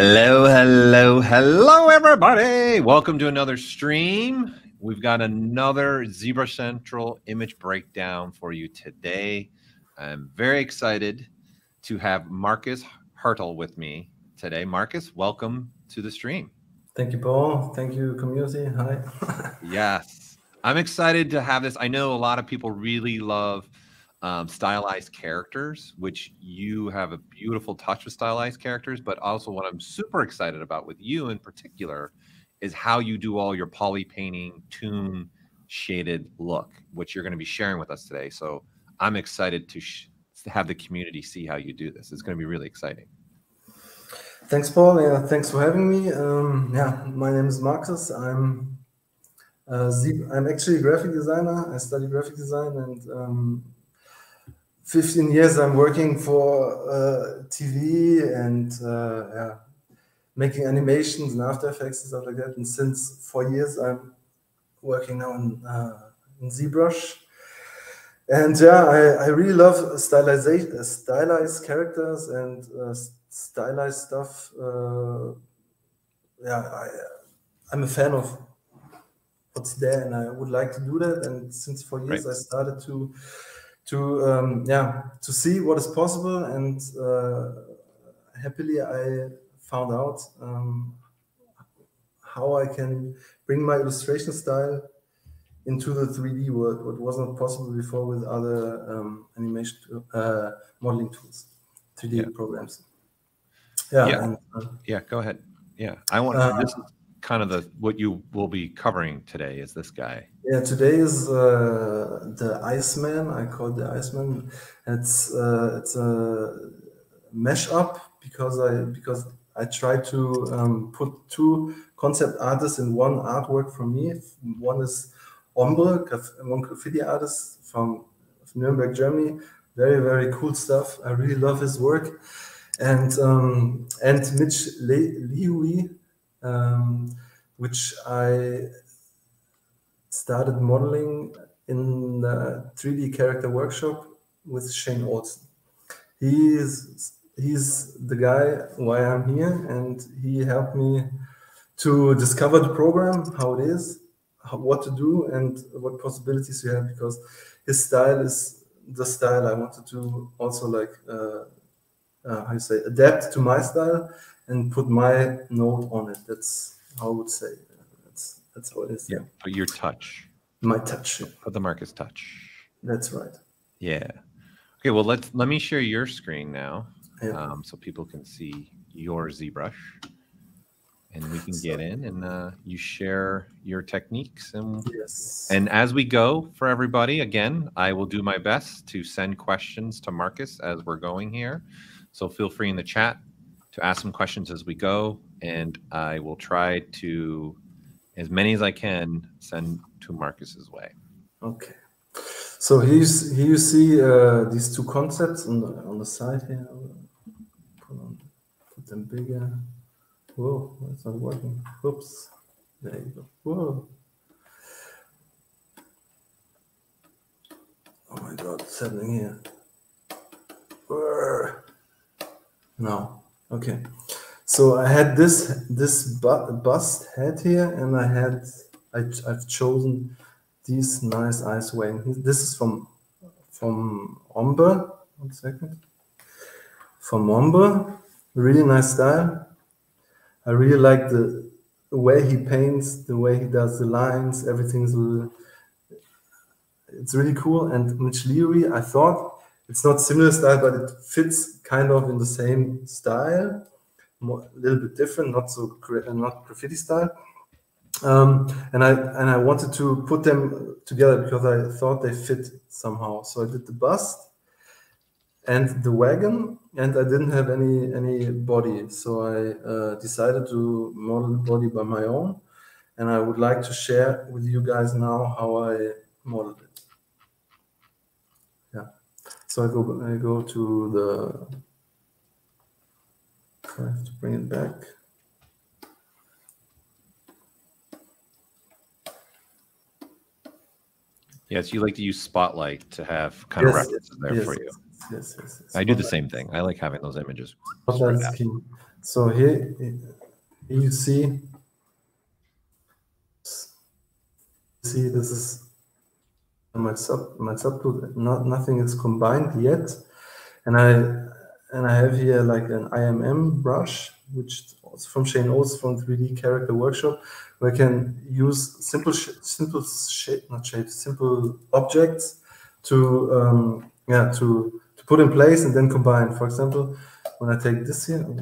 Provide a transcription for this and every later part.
Hello, hello, hello, everybody. Welcome to another stream. We've got another ZBrushCentral image breakdown for you today. I'm very excited to have Markus Haertel with me today. Markus, welcome to the stream. Thank you, Paul. Thank you, community. Hi. yes, I'm excited to have this. I know a lot of people really love um, stylized characters, which you have a beautiful touch with stylized characters. But also, what I'm super excited about with you in particular is how you do all your poly painting, toon shaded look, which you're going to be sharing with us today. So I'm excited to, to have the community see how you do this. It's going to be really exciting. Thanks, Paul. Yeah, thanks for having me. Um, yeah, my name is Markus. I'm uh, I'm actually a graphic designer. I study graphic design and um, 15 years I'm working for uh, TV and uh, yeah, making animations and After Effects and stuff like that. And since four years I'm working now in, uh, in ZBrush. And yeah, I, I really love stylization, stylized characters and uh, stylized stuff. Uh, yeah, I, I'm a fan of what's there and I would like to do that. And since four years right. I started to to um, yeah to see what is possible and uh, happily i found out um, how i can bring my illustration style into the 3d world what was not possible before with other um, animation uh, modeling tools 3d yeah. programs. Yeah yeah, and, uh, yeah go ahead. Yeah i want uh, this is kind of the what you will be covering today is this guy. Yeah today is uh, the iceman. I call the iceman. It's uh, it's a mesh up because i because i try to um, put two concept artists in one artwork from me. One is Hombre one graffiti artist from, from nuremberg germany. Very very cool stuff. I really love his work. And um, and mitch Leeuwe um, which I started modeling in the 3D character workshop with Shane Olson. He is he's the guy why I'm here, and he helped me to discover the program, how it is, how, what to do, and what possibilities you have. Because his style is the style I wanted to also like uh, uh, how you say adapt to my style and put my note on it. That's how I would say. That's that's how it is. Yeah, put your touch. My touch. Put the Markus touch. That's right. Yeah. Okay. Well, let's let me share your screen now, yeah. um, so people can see your ZBrush, and we can so, get in and uh, you share your techniques and yes. And as we go for everybody, again, I will do my best to send questions to Markus as we're going here. So feel free in the chat to ask some questions as we go, and I will try to, as many as I can, send to Markus's way. Okay. So here's, here you see uh, these two concepts on the, on the side here. Put, on, put them bigger. Whoa, it's not working. Oops. There you go. Whoa. Oh my God, what's happening here? No. Okay. So I had this this bu bust head here, and I had I, I've chosen these nice eyes wing. This is from from Hombre. One second. From Hombre, really nice style. I really like the, the way he paints, the way he does the lines. Everything's it's really cool. And Mitch Leeuwe, I thought it's not similar style, but it fits kind of in the same style, more, a little bit different, not so not graffiti style. Um, and I and I wanted to put them together because I thought they fit somehow. So I did the bust and the wagon, and I didn't have any any body. So I uh, decided to model the body by my own, and I would like to share with you guys now how I modeled it. So I go I go to the I have to bring it back. Yes, you like to use Spotlight to have kind yes, of references there yes, for you. Yes, yes, yes. I do the same thing. I like having those images. Spotlight is key. So here, here you see, see this is my sub my subtool. Not nothing is combined yet, and I and I have here like an IMM brush, which from Shane Olson from 3D Character Workshop, where I can use simple simple shape not shapes simple objects to um, yeah to to put in place and then combine. For example, when I take this here, oh,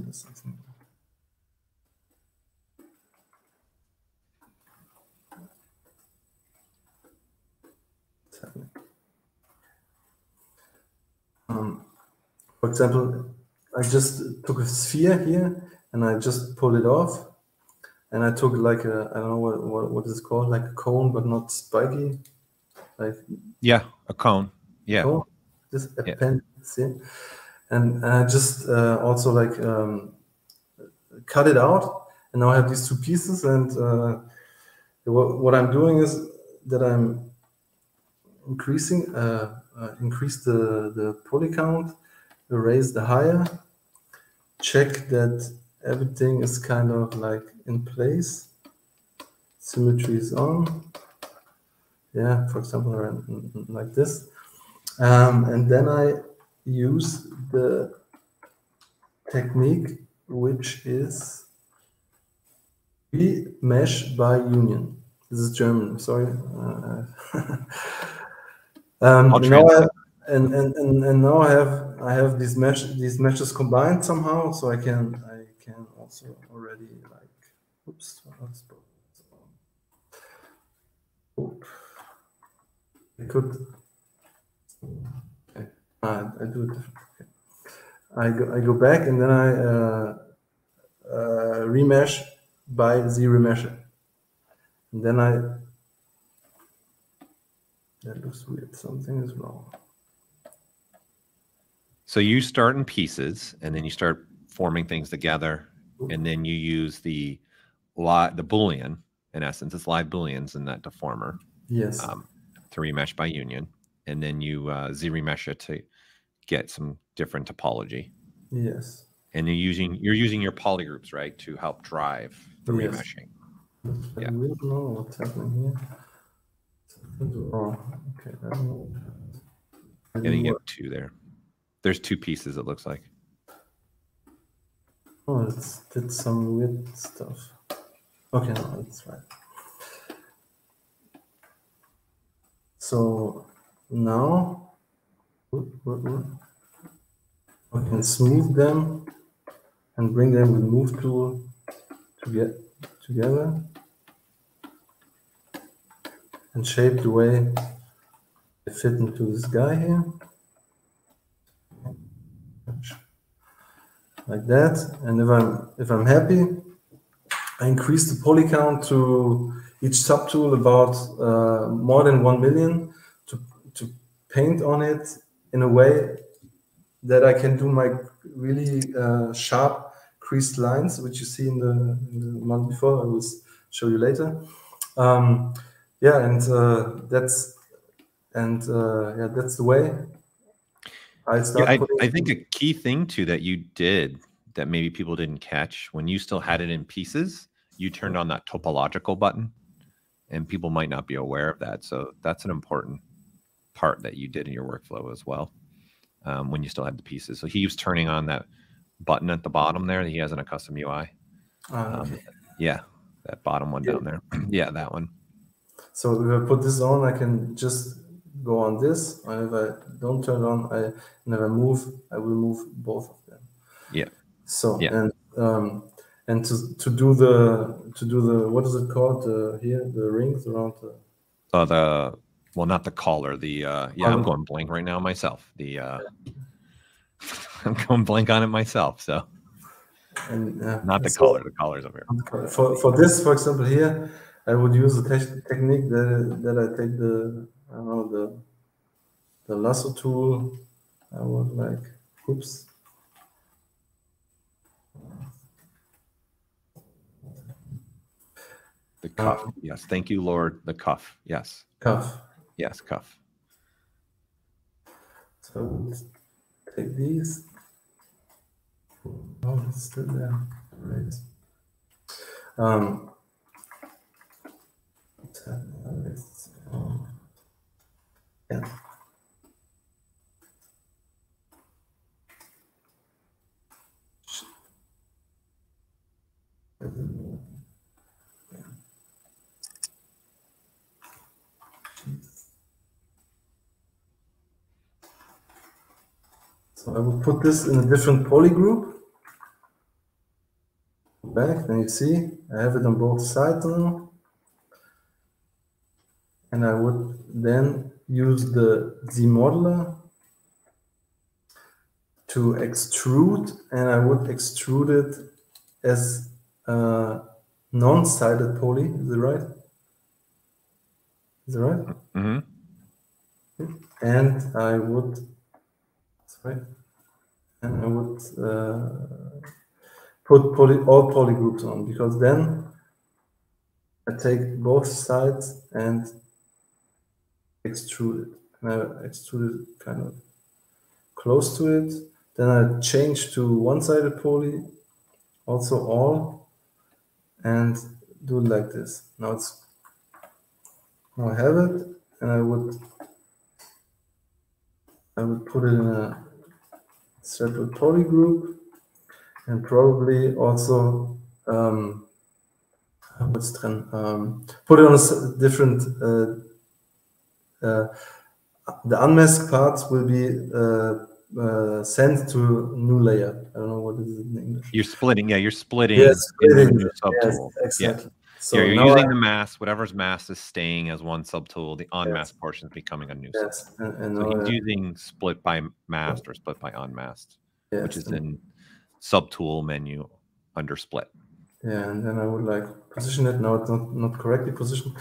Um, for example, I just took a sphere here and I just pulled it off. And I took like a, I don't know what, what, what is it called, like a cone, but not spiky. Like Yeah, a cone. Yeah. Cone. This appendix yeah. here. And, and I just uh, also like um, cut it out. And now I have these two pieces. And uh, what, what I'm doing is that I'm increasing uh, uh, increase the, the poly count, erase the higher, check that everything is kind of like in place. Symmetry is on. Yeah, for example, like this. Um, and then I use the technique which is mesh by union. This is German, sorry. Uh, Um, now I, and, and, and, and now I have I have these mesh these meshes combined somehow, so I can I can also already like oops I could okay. Uh, I do it different. I go I go back and then I uh, uh, remesh by ZRemesher, and then I that looks weird. Something is wrong. So you start in pieces and then you start forming things together and then you use the lot the boolean in essence it's live booleans in that deformer yes um, to remesh by union and then you uh, z remesh it to get some different topology yes and you're using you're using your polygroups right to help drive the yes. remeshing I yeah. don't know what's happening here Oh, okay. And oh. you get two there. There's two pieces, it looks like. Oh, it's did some weird stuff. Okay, no, that's right. So now I can smooth them and bring them with move tool to get together and shape the way they fit into this guy here. Like that. And if I'm if I'm happy, I increase the poly count to each subtool about uh, more than one million to, to paint on it in a way that I can do my really uh, sharp creased lines, which you see in the, in the month before. I will show you later. Um, yeah, and uh, that's and uh, yeah, that's the way I start. Yeah, I, I think a key thing too that you did that maybe people didn't catch when you still had it in pieces, you turned on that topological button, and people might not be aware of that. So that's an important part that you did in your workflow as well um, when you still had the pieces. So he was turning on that button at the bottom there that he has in a custom UI. Uh, ah, um, yeah, that bottom one yeah. down there. yeah, that one. So if I put this on, I can just go on this. And if I don't turn it on, I never move. I will move both of them. Yeah. So yeah. and um, and to to do the to do the what is it called uh, here the rings around the. Uh, the well, not the collar. The uh, yeah, I'm going blank right now myself. The uh, I'm going blank on it myself. So. And, uh, not the collar. The collar's over here. For for this, for example, here I would use a te- technique that, that I take the I don't know the the lasso tool. I would like oops. The cuff. Uh, yes. Thank you, Lord. The cuff. Yes. Cuff. Yes, cuff. So take these. Oh, it's still there. Great. Um, yeah. So I will put this in a different poly group. Back, then you see I have it on both sides now. And I would then use the ZModeler to extrude, and I would extrude it as a non-sided poly. Is it right? Is it right? Mm -hmm. And I would, sorry, and I would uh, put poly, all poly groups on because then I take both sides and extrude. And I extrude it kind of close to it. Then I change to one-sided poly, also all, and do it like this. Now it's now I have it, and I would I would put it in a separate poly group, and probably also um, what's? Um, put it on a different. Uh, the unmasked parts will be uh, uh, sent to new layer. I don't know what is it in English. You're splitting. Yeah, you're splitting. Yes, splitting. Yes, exactly. Yeah. So yeah, you're using I, the mask. Whatever's masked is staying as one subtool. The unmasked yes. portion is becoming a new. Yes, and, and so he's using split by masked or split by unmasked, yes. which is in subtool menu under split. Yeah, and then I would like position it. No, it's not not correctly positioned,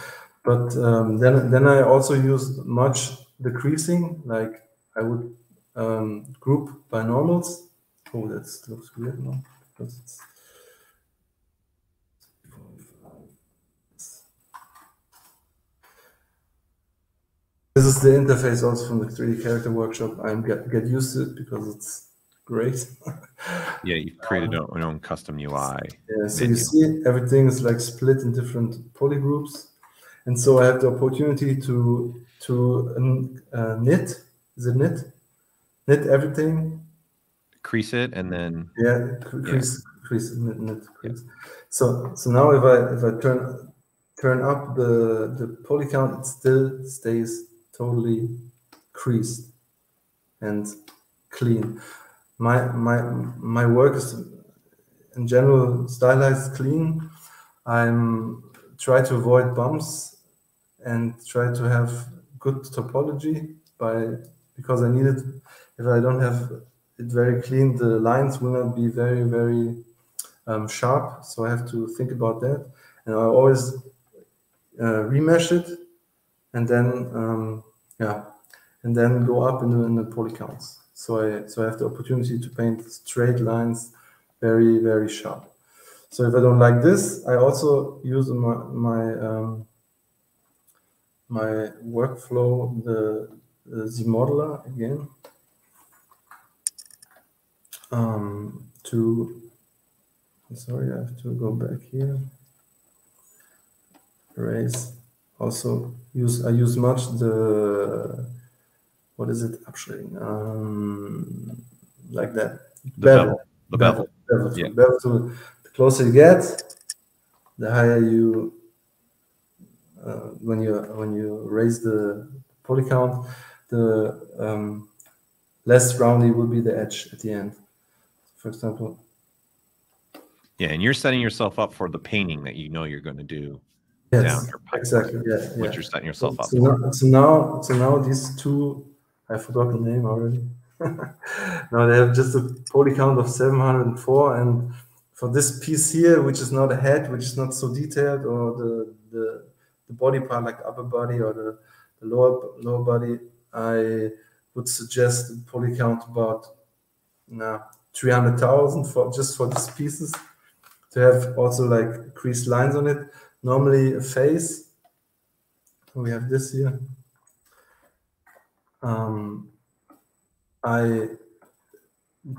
but um, then then I also use much decreasing. Like I would um, group by normals. Oh, that looks weird now because it's This is the interface also from the 3D character workshop. I'm get, get used to it because it's great. yeah, you've created um, your own custom UI. Yeah, so you see everything is like split in different poly groups. And so I have the opportunity to to uh, knit. Is it knit? Knit everything. Crease it and then yeah, crease, yeah. crease, knit, knit, crease. Yeah. So so now if I if I turn turn up the the poly count, it still stays totally creased and clean. My my my work is in general stylized clean. I'm try to avoid bumps and try to have good topology by because I need it. If I don't have it very clean, the lines will not be very very um, sharp. So I have to think about that, and I always uh, remesh it and then um, yeah, and then go up in the, in the poly counts. So I so I have the opportunity to paint straight lines, very very sharp. So if I don't like this, I also use my my um, my workflow the, the modeler again um, to. Sorry, I have to go back here. Erase also use I use much the what is it Abschrägen um, like that the bevel, the bevel, bevel, bevel, yeah. bevel to, the closer you get the higher you when you when you raise the poly count the um, less roundy will be the edge at the end for example yeah and you're setting yourself up for the painting that you know you're going to do yes, down your pipeline, exactly. Yeah, which yeah. you're setting yourself so, up. So now, so now, so now these two, I forgot the name already. now they have just a poly count of 704, and for this piece here, which is not a head, which is not so detailed, or the the, the body part like upper body or the, the lower lower body, I would suggest a poly count about nah, 300,000 for just for these pieces to have also like creased lines on it normally a face. We have this here. Um, I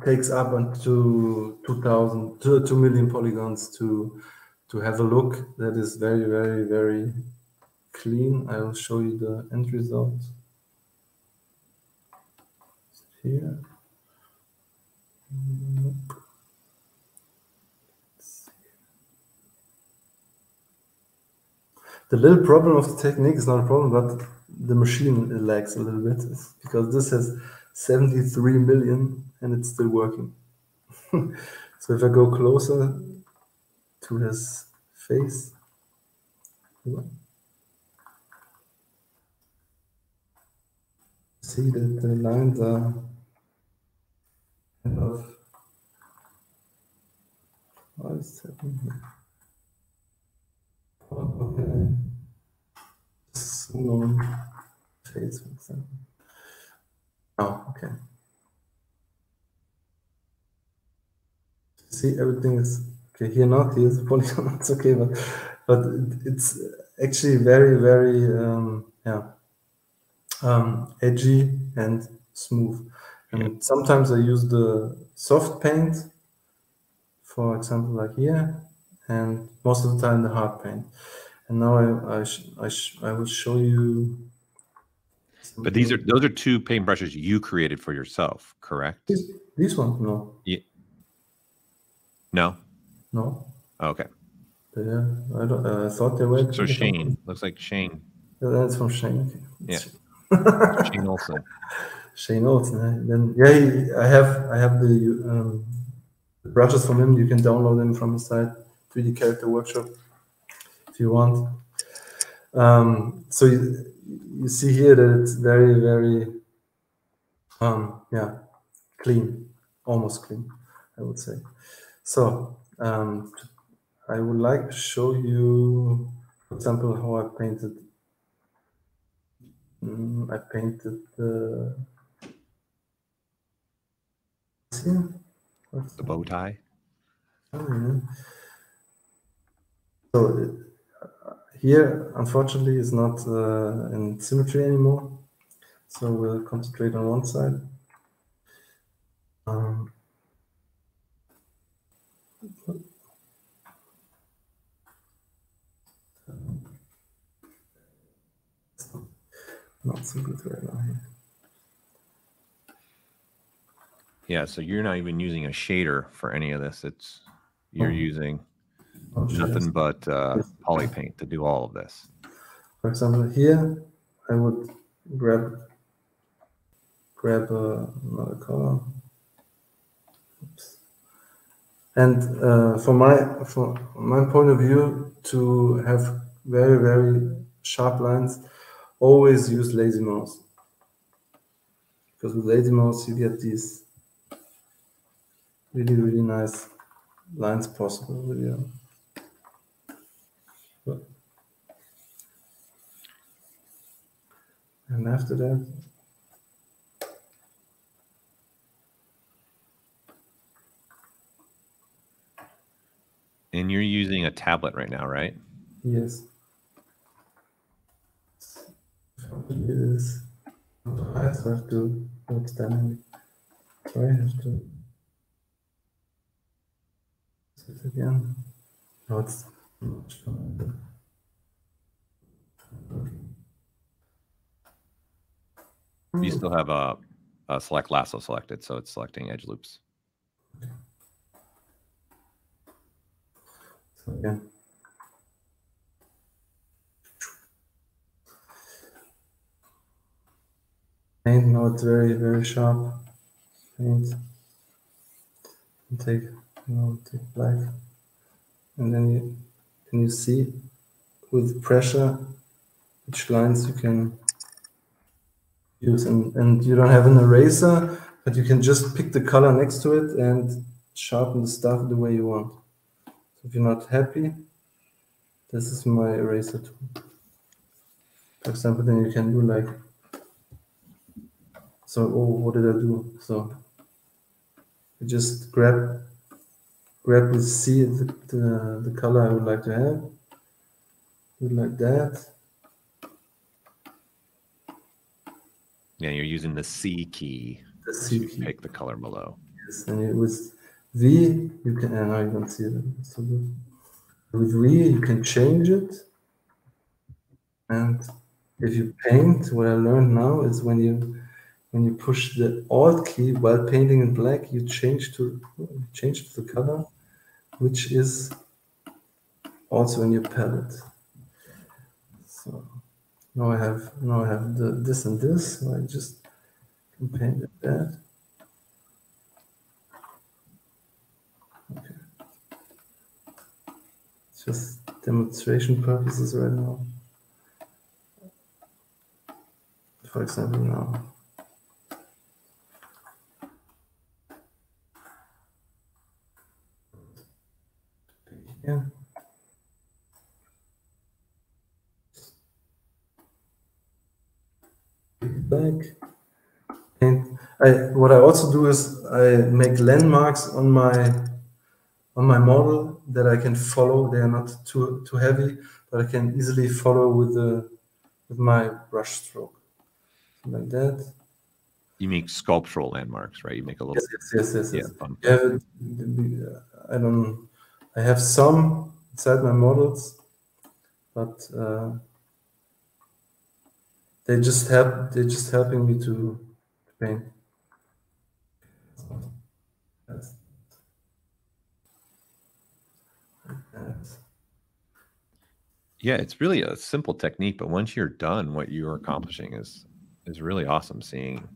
takes up until 2000 2, 2 million polygons to to have a look that is very very very clean i will show you the end result. Here. Nope. the little problem of the technique is not a problem but the machine lags a little bit. Because this has 73 million and it's still working. so if I go closer to his face, see that the lines are kind of what is happening here? Okay. Zoom face, for example. Oh, okay. See, everything is okay here. Not here's a polygon. It's okay, but but it's actually very very um, yeah um, edgy and smooth. And yeah. sometimes I use the soft paint, for example, like here, and most of the time the hard paint. And now I I, I, I will show you but these are those are two paintbrushes you created for yourself, correct? This, this one, no. Yeah. No. No. Oh, okay. Yeah, I. Uh, I thought they were. So Shane looks like Shane. Yeah, that's from Shane. Yeah. Shane Olson. Shane Olson. Then yeah, I have I have the um, brushes from him. You can download them from his site, 3D Character Workshop, if you want. Um, so. You, you see here that it's very, very, um, yeah, clean, almost clean, I would say. So um, I would like to show you, for example, how I painted. Mm, I painted the. See? What's the bow tie. Oh, yeah. So here, unfortunately, is not uh, in symmetry anymore. So we'll concentrate on one side. Um, not so good right now here. Yeah, so you're not even using a shader for any of this. It's you're oh. using Oh, Nothing but uh, poly paint to do all of this. For example, here I would grab grab uh, another color. Oops. And uh, from my from my point of view, to have very very sharp lines, always use lazy mouse. Because with lazy mouse you get these really really nice lines possible. Really. And after that, And you're using a tablet right now, right? yes. Yes. I have to what's dynamic. So I have to this again. No, it's You still have a, a select lasso selected, so it's selecting edge loops. Okay. Paint now it's very very sharp. Paint. And take you know take black, and then you can you see with pressure which lines you can use and, and you don't have an eraser but you can just pick the color next to it and sharpen the stuff the way you want so if you're not happy this is my eraser tool for example then you can do like so oh what did i do so you just grab grab the C the, the, the color i would like to have do like that Yeah, you're using the C key the C key. pick the color below. Yes, and it, with V, you can, and you don't see it so. With V, you can change it. And if you paint, what I learned now is when you when you push the Alt key while painting in black, you change to change to the color, which is also in your palette. So now I have now I have the this and this. So I just can paint it that. Okay. Just demonstration purposes right now. For example, now. Yeah. Back. And I, what I also do is I make landmarks on my on my model that I can follow. They are not too too heavy, but I can easily follow with the with my brush stroke, like that. You make sculptural landmarks, right? You make a little. Yes, yes, yes, yes. Yeah. yes. Yeah, uh, I don't. I have some inside my models, but uh, they just help. They're just helping me to paint. Yes. Yeah, it's really a simple technique, but once you're done, what you're accomplishing is is really awesome. Seeing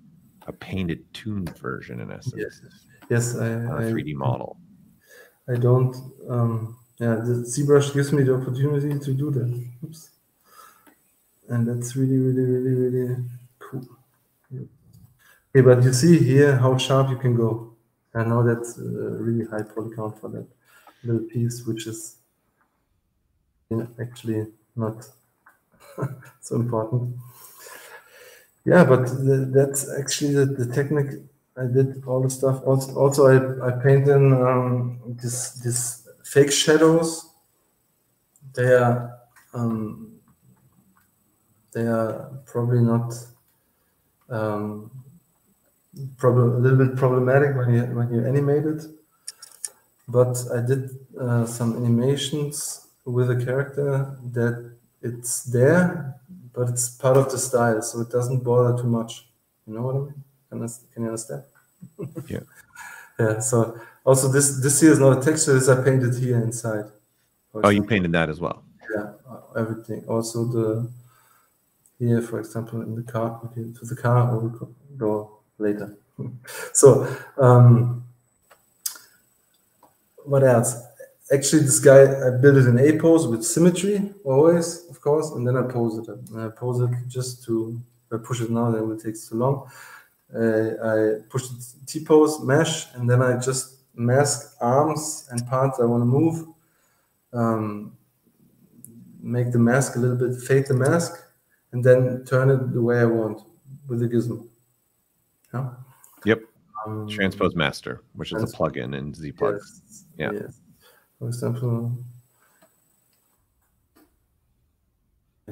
a painted, tuned version in essence, Yes, yes. I, a I 3D model. I don't. Um, yeah, the ZBrush gives me the opportunity to do that. Oops. And that's really, really, really, really cool. Yeah. Okay, but you see here how sharp you can go. I know that's a really high poly count for that little piece, which is actually not so important. Yeah, but the, that's actually the, the technique. I did all the stuff. Also, also I, I painted um, this this fake shadows. They are um, they are probably not um, a little bit problematic when you when you animate it. But I did uh, some animations with a character that it's there, but it's part of the style, so it doesn't bother too much. You know what I mean? Can, I- can you understand? Yeah. Yeah. So also this this here is not a texture. This I painted here inside. Oh, you painted that as well. Yeah, uh, everything. Also the here, for example, in the car. Okay, to the car, or we go- go later. so, um, what else? Actually, this guy, I built it in A pose with symmetry always, of course, and then I pose it. And I pose it just to. I push it now, then it will take too long. Uh, I push the T pose mesh, and then I just mask arms and parts I want to move. Um, make the mask a little bit, fade the mask, and then turn it the way I want with the gizmo. Yeah. Yep. Um, Transpose Master, which is a plugin in ZPlug. Yes. Yeah. Yes. For example,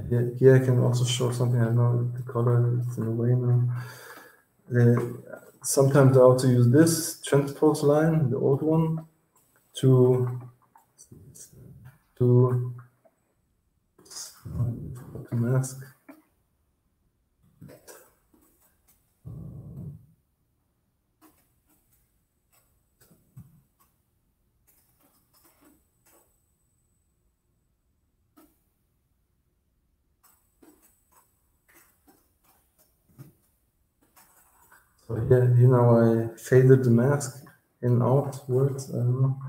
here, here I can also show something. I don't know the color it's in the way now. Sometimes I also use this transpose line, the old one, to to to mask. So here, you know, I faded the mask in outwards. I don't know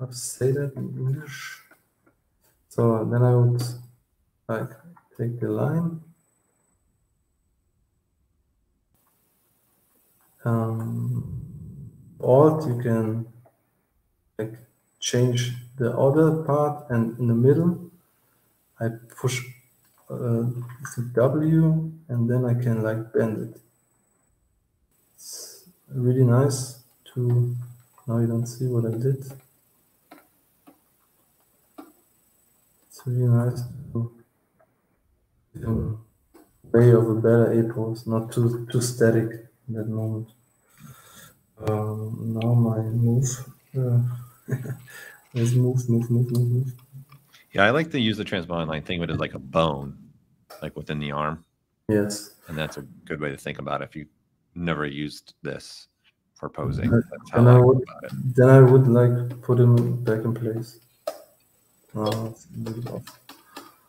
how to say that in English. So then I would like take the line. Um, alt, you can like change the other part, and in the middle, I push uh, the W, and then I can like bend it. It's really nice to. Now you don't see what I did. It's really nice to um, way of a better A pose, not too too static in that moment. Um, now my move. Uh, is move, move, move, move, move. Yeah, I like to use the transpose line. Think of it as like a bone, like within the arm. Yes. And that's a good way to think about it if you never used this for posing. And I I would, then I would like put him back in place. It's a little off.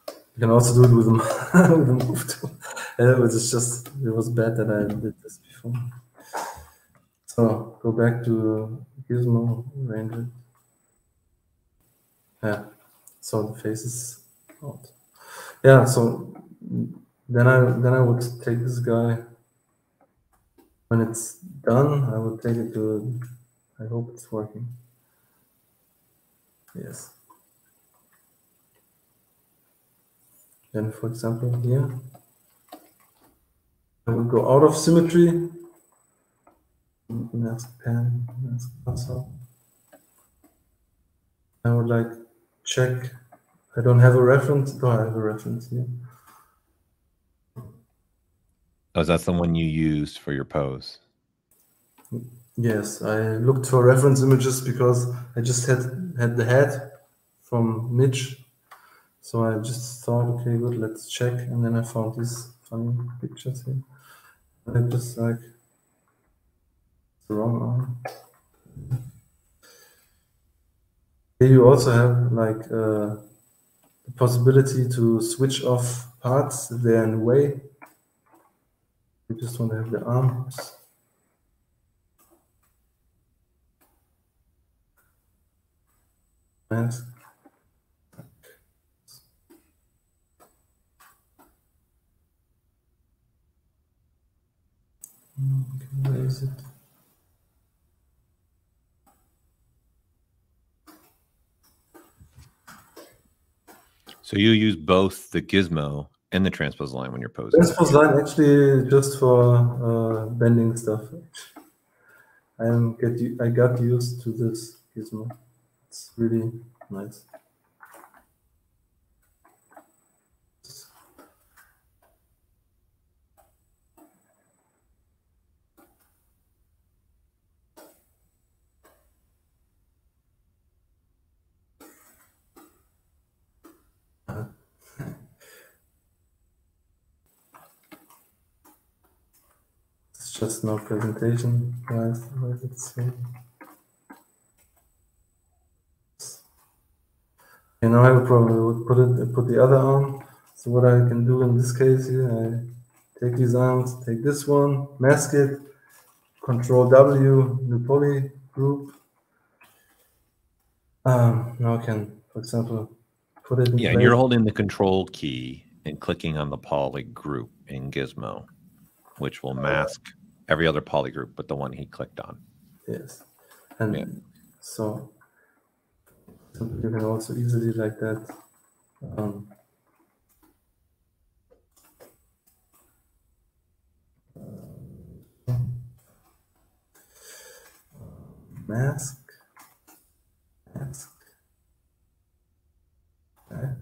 You can also do it with a, with a move too. Yeah, but it's just it was bad that I did this before. So go back to Gizmo Ranger. Yeah. So the face is out. Yeah. So then I then I would take this guy. When it's done, I will take it to. I hope it's working. Yes. Then, for example, here, I will go out of symmetry. Mask pen, mask cursor. I would like check. I don't have a reference. Do I have a reference here? Oh, that's the one you used for your pose. Yes, I looked for reference images because I just had had the head from Mitch. So I just thought, okay, good, let's check. And then I found these funny pictures here. And I just like the wrong arm. Here you also have like uh, the possibility to switch off parts if they're in the way. You just want to have the arms. Mask. Mm, okay, where is it? So you use both the gizmo and the transpose line when you're posing. Transpose line actually just for uh, bending stuff. I am get I got used to this gizmo. It's really nice. It's just no presentation. Why is, why is? You know, I would probably would put it put the other arm. So what I can do in this case here, I take these arms, take this one, mask it, Control W, new poly group. Um, now I can, for example, put it in Yeah, place. you're holding the control key and clicking on the poly group in Gizmo, which will mask every other poly group but the one he clicked on. Yes. And Yeah. so, so you can also easily like that. Um, mask, mask, back,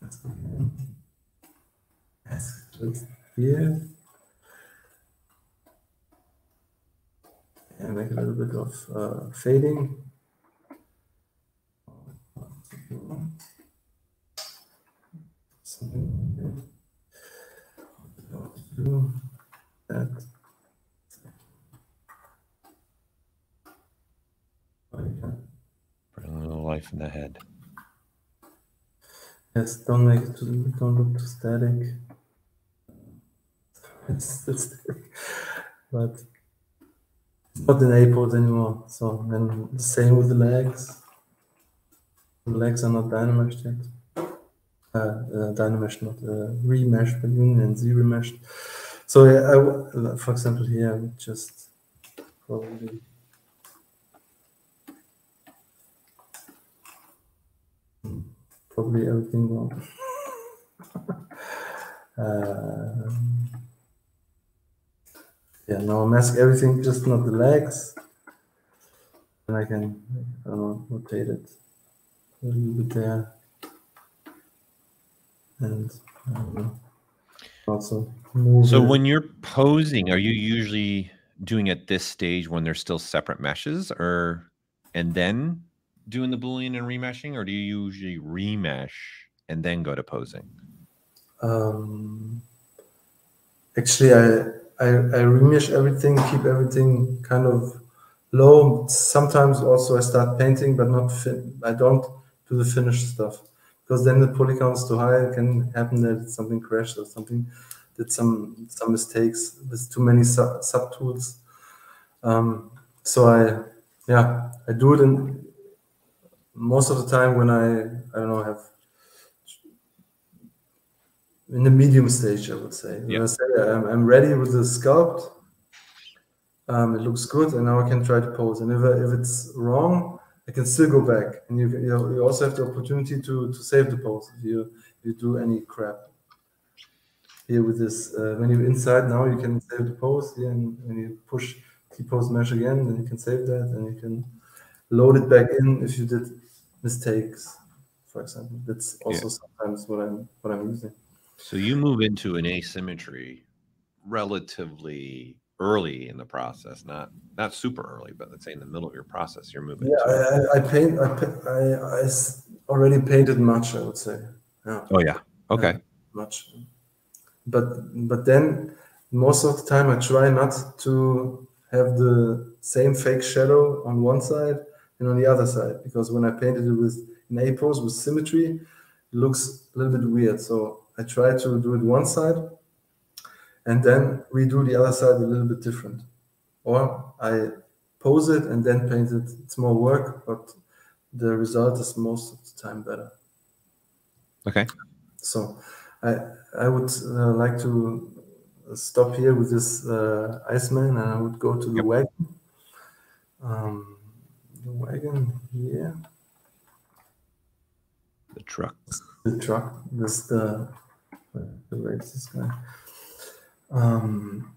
mask again, mask just here. And make a little bit of uh, fading. That. Bring a little life in the head. Yes, don't make it too, don't look too static. It's static, but it's not in A pose anymore. So then the same with the legs. The legs are not dynameshed yet. Uh, uh, dynameshed, not uh, remeshed, but union and ZRemeshed. So yeah, for example here, I would just probably probably everything wrong. um, yeah, now mask everything, just not the legs. And I can, I don't know, rotate it a little bit there. And I don't know, also So it. when you're posing, are you usually doing at this stage when they're still separate meshes, or and then doing the boolean and remeshing, or do you usually remesh and then go to posing? Um, actually, I, I I remesh everything, keep everything kind of low. Sometimes also I start painting, but not fin- I don't do the finished stuff because then the poly count is too high. It can happen that something crashed or something did some some mistakes with too many sub, sub tools. Um, so I yeah I do it in most of the time when I I don't know have in the medium stage I would say. When I say I'm, I'm ready with the sculpt, um, it looks good, and now I can try to pose. And if I, if it's wrong, I can still go back. And you you, also have the opportunity to to save the pose if you if you do any crap. Here with this, uh, when you're inside now, you can save the pose. Here, and when you push T-pose mesh again, then you can save that, and you can load it back in if you did mistakes, for example. That's also yeah. sometimes what I'm what I'm using. So you move into an asymmetry relatively early in the process, not not super early, but let's say in the middle of your process, you're moving. Yeah, I, I, paint. I, I, I already painted much. I would say. Yeah. Oh yeah. Okay. Yeah, much, but but then most of the time I try not to have the same fake shadow on one side and on the other side because when I painted it with an A pose with symmetry, it looks a little bit weird. So I try to do it one side and then redo the other side a little bit different. Or I pose it and then paint it. It's more work, but the result is most of the time better. Okay. So I I would uh, like to stop here with this uh, Iceman and I would go to the yep. wagon. Um, the wagon here. The truck. The truck. This the the race this guy. Um,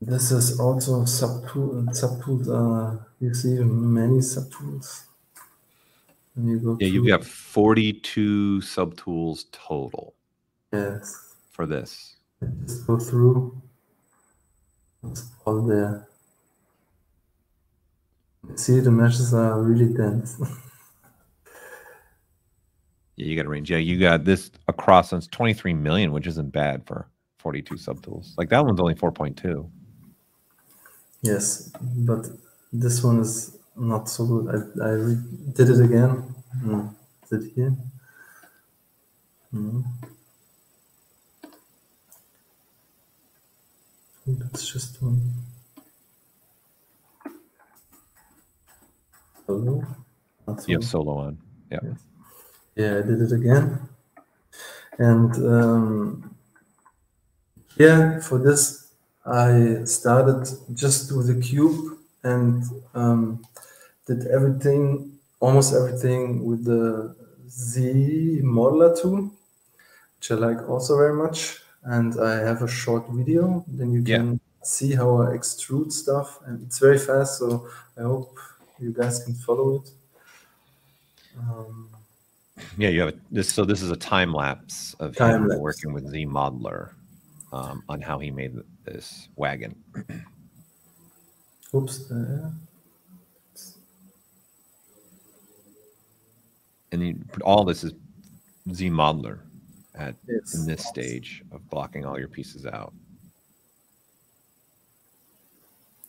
this is also subtool, subtools. Uh, you see many subtools. When you go yeah, you've got 42 subtools total. Yes. For this. Just go through. It's all there. See, the meshes are really dense. yeah, you got a range. Yeah, you got this across. It's 23 million, which isn't bad for 42 subtools. Like that one's only 4.2. Yes, but this one is not so good. I, I did it again. Mm. It here? Mm. That's just one. Solo? Not you have solo on. Yeah. Yes. Yeah, I did it again. And um, yeah, for this, I started just with a cube and um, did everything, almost everything with the ZModeler tool, which I like also very much. And I have a short video, then you can yeah. see how I extrude stuff. And it's very fast, so I hope you guys can follow it. Um, yeah, you have a, this. So this is a time lapse of time him lapse. working with ZModeler um, on how he made this wagon. Oops. Uh, and you, all this is ZModeler at yes. in this stage of blocking all your pieces out.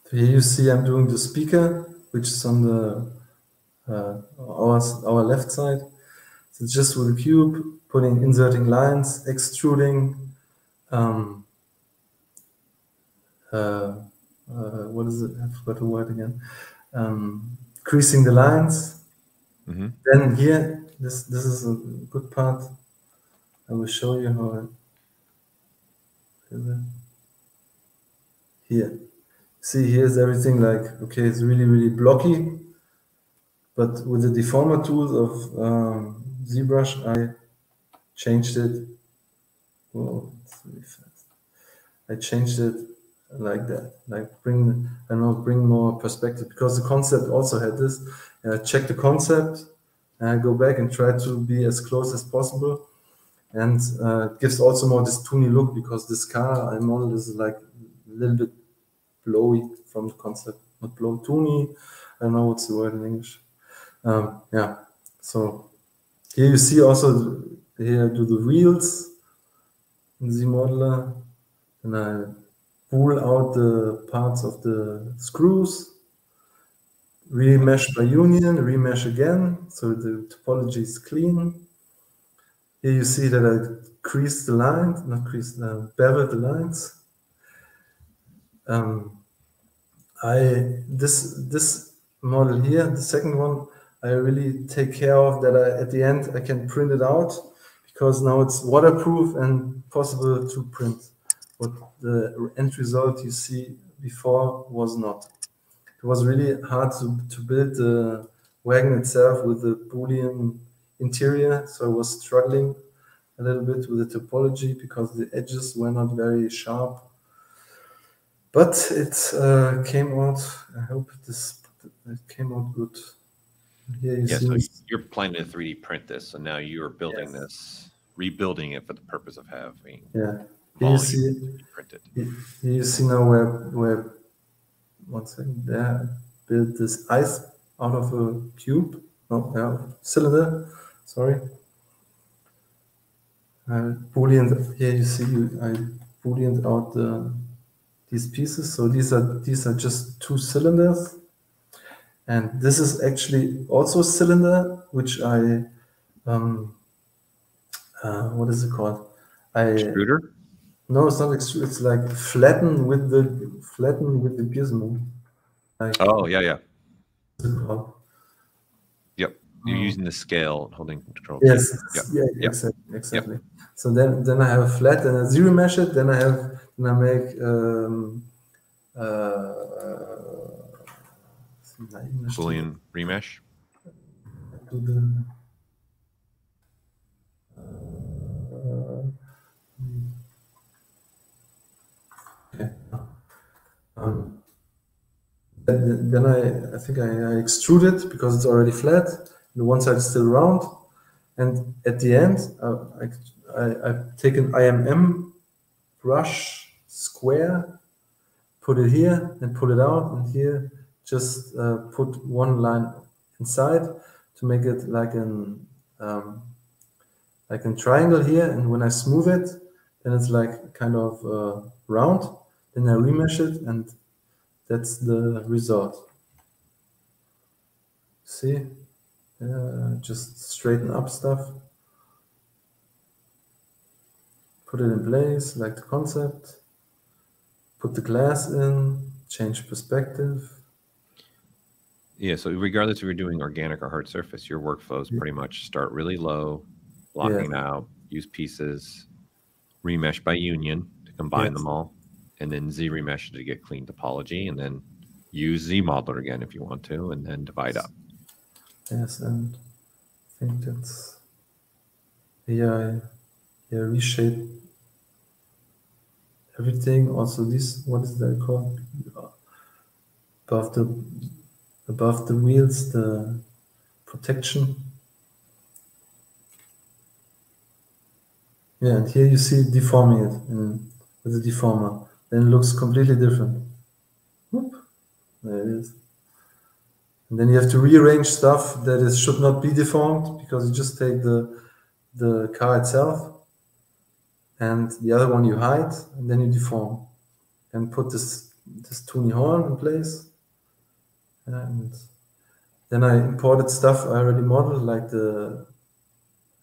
So here you see I'm doing the speaker, which is on the uh, our our left side. So it's just with a cube, putting inserting lines, extruding, um, uh, uh, what is it? I forgot the word again. Um, creasing the lines. Mm-hmm. Then here, this this is a good part. I will show you how. I, here, see here's everything like okay, it's really really blocky, but with the deformer tools of um, ZBrush, I changed it. Fast. I changed it like that, like bring, I know, bring more perspective because the concept also had this. Uh, check the concept and I go back and try to be as close as possible. And uh, it gives also more this toony look because this car I modeled is like a little bit blowy from the concept, not blow toony. I don't know what's the word in English. Um, yeah, so here you see also here I do the wheels in the modeler, and I pull out the parts of the screws, remesh by union, remesh again, so the topology is clean. Here you see that I crease the lines, not crease, uh, bevel the lines. Um, I this this model here, the second one, I really take care of that. I, at the end, I can print it out because now it's waterproof and possible to print. What the end result you see before was not. It was really hard to, to build the wagon itself with the Boolean interior, so I was struggling a little bit with the topology because the edges were not very sharp. But it uh, came out. I hope this it came out good. You yeah, so you're planning to 3D print this, so now you are building yes. this, rebuilding it for the purpose of having. Yeah. You see printed. Here you see now where where one second there build this ice out of a cube. No, yeah, cylinder. Sorry. I boolean here you see I booleaned out the these pieces. So these are these are just two cylinders, and this is actually also a cylinder which I um, uh, what is it called? I extruder. No, it's not extrude. It's like flatten with the flatten with the gizmo. Like, oh yeah, yeah. Yep, you're um, using the scale and holding control. Yes, yep. yeah, yep. exactly. exactly. Yep. So then, then I have a flat and a zero mesh it. Then I have, then I make um, uh, Boolean remesh. Do the, okay. Um, then, then I, I think I, I extrude it because it's already flat. The one side is still round. And at the end, uh, I I, I've taken IMM brush square, put it here and pull it out, and here just uh, put one line inside to make it like an um, like a triangle here. And when I smooth it, then it's like kind of uh, round. Then I remesh it, and that's the result. See, uh, just straighten up stuff put it in place, like the concept, put the glass in, change perspective. Yeah, so regardless if you're doing organic or hard surface, your workflows mm-hmm. pretty much start really low, blocking yeah. out, use pieces, remesh by union to combine yes. them all, and then ZRemesh to get clean topology, and then use ZModeler again if you want to, and then divide up. Yes, and I think that's yeah, yeah, reshape everything. Also, this what is that called? Above the above the wheels, the protection. Yeah, and here you see it deforming it in, with the deformer. Then it looks completely different. Whoop. There it is. And then you have to rearrange stuff that is should not be deformed because you just take the the car itself and the other one you hide, and then you deform, and put this this toony horn in place, and then I imported stuff I already modeled, like the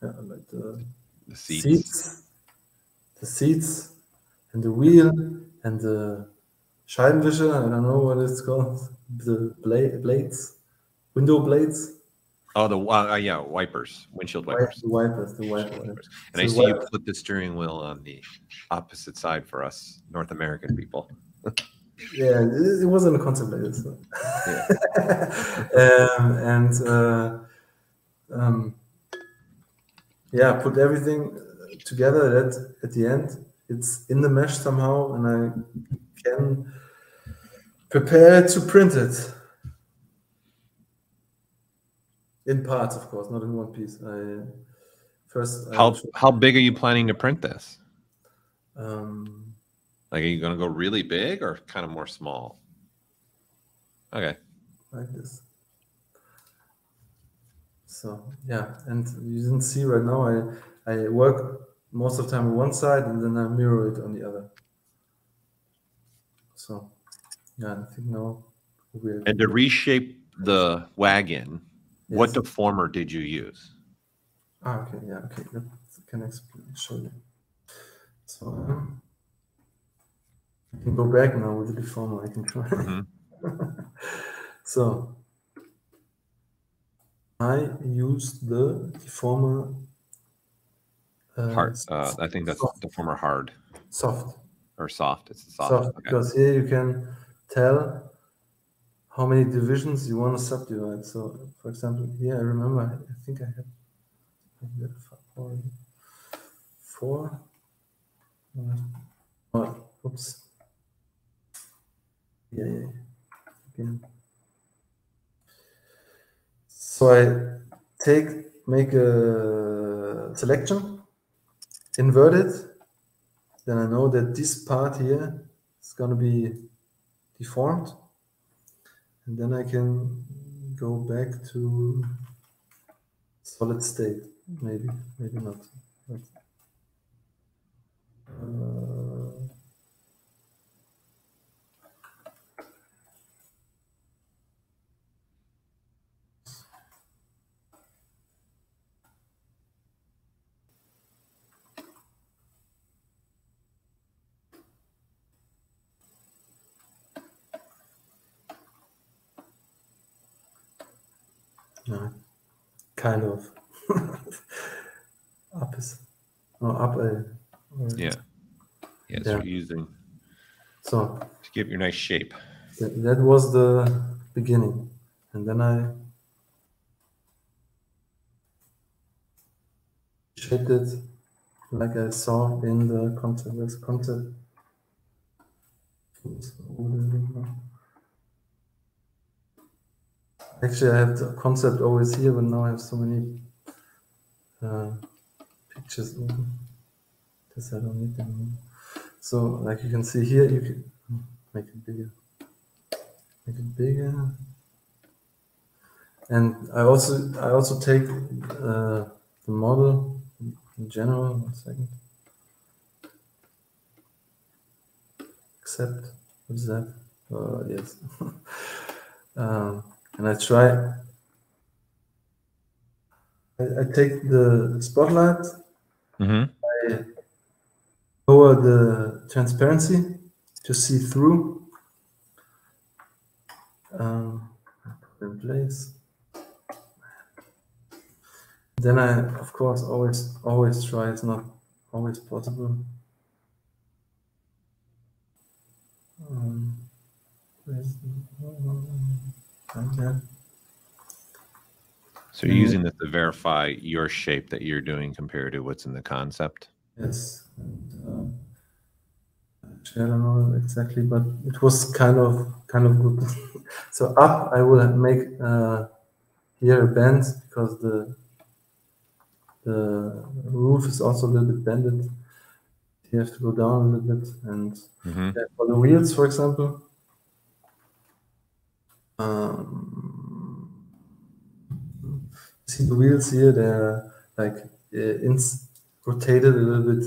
yeah, like the, the seats. seats, the seats, and the wheel, and the Scheibenwischer. I don't know what it's called. The blade, blades, window blades. Oh, the uh, yeah, wipers, windshield wipers. The wipers, the wipers. And so I see you put the steering wheel on the opposite side for us North American people. yeah, it, it, wasn't a concept like this. So. Yeah. um, and uh, um, yeah, put everything together. That at the end, it's in the mesh somehow, and I can prepare to print it in parts, of course, not in one piece. I first. How I how big are you planning to print this? Um, Like, are you going to go really big or kind of more small? Okay. like this. So yeah, and you didn't see right now. I I work most of the time on one side and then I mirror it on the other. So yeah, I think now we're And to reshape the wagon, what Yes. deformer did you use? Ah, okay, yeah, okay. That can explain, show you. So um, I can go back now with the deformer. I can try. Mhm. so I used the deformer. Uh, Hard. Uh, I think that's soft, deformer hard soft, or soft. It's soft. soft, Okay. because here you can tell how many divisions you want to subdivide. So, for example, here I remember. I think I had I had four. Oh, oops. Yeah. So I take, make a selection, invert it, then I know that this part here is going to be deformed. And then I can go back to solid state, maybe, maybe not. Uh, No, kind of. up is, no, up uh, a. or- Yeah. Yeah. So Yeah. using So to give your nice shape. that, that was the beginning, and then I shaped it like I saw in the concept. This concept. Oops, what is it now? Actually, I have the concept always here, but now I have so many uh, pictures open. This I don't need them. So, like you can see here, you can make it bigger, make it bigger, and I also I also take uh, the model in general. One second. Accept. What is that? Uh, yes. um, and I try. I, I take the spotlight, Mm-hmm. I lower the transparency to see through. Um, put in place. Then I, of course, always always try. It's not always possible. Um, where's the- like that. So you're using this to verify your shape that you're doing compared to what's in the concept. Yes. And, um, actually, I don't know exactly, but it was kind of kind of good. so up, I will make uh, here a bend because the the roof is also a little bit bended. You have to go down a little bit, and Mm-hmm. yeah, for the wheels, for example. Um, see the wheels here? They're like uh, rotated a little bit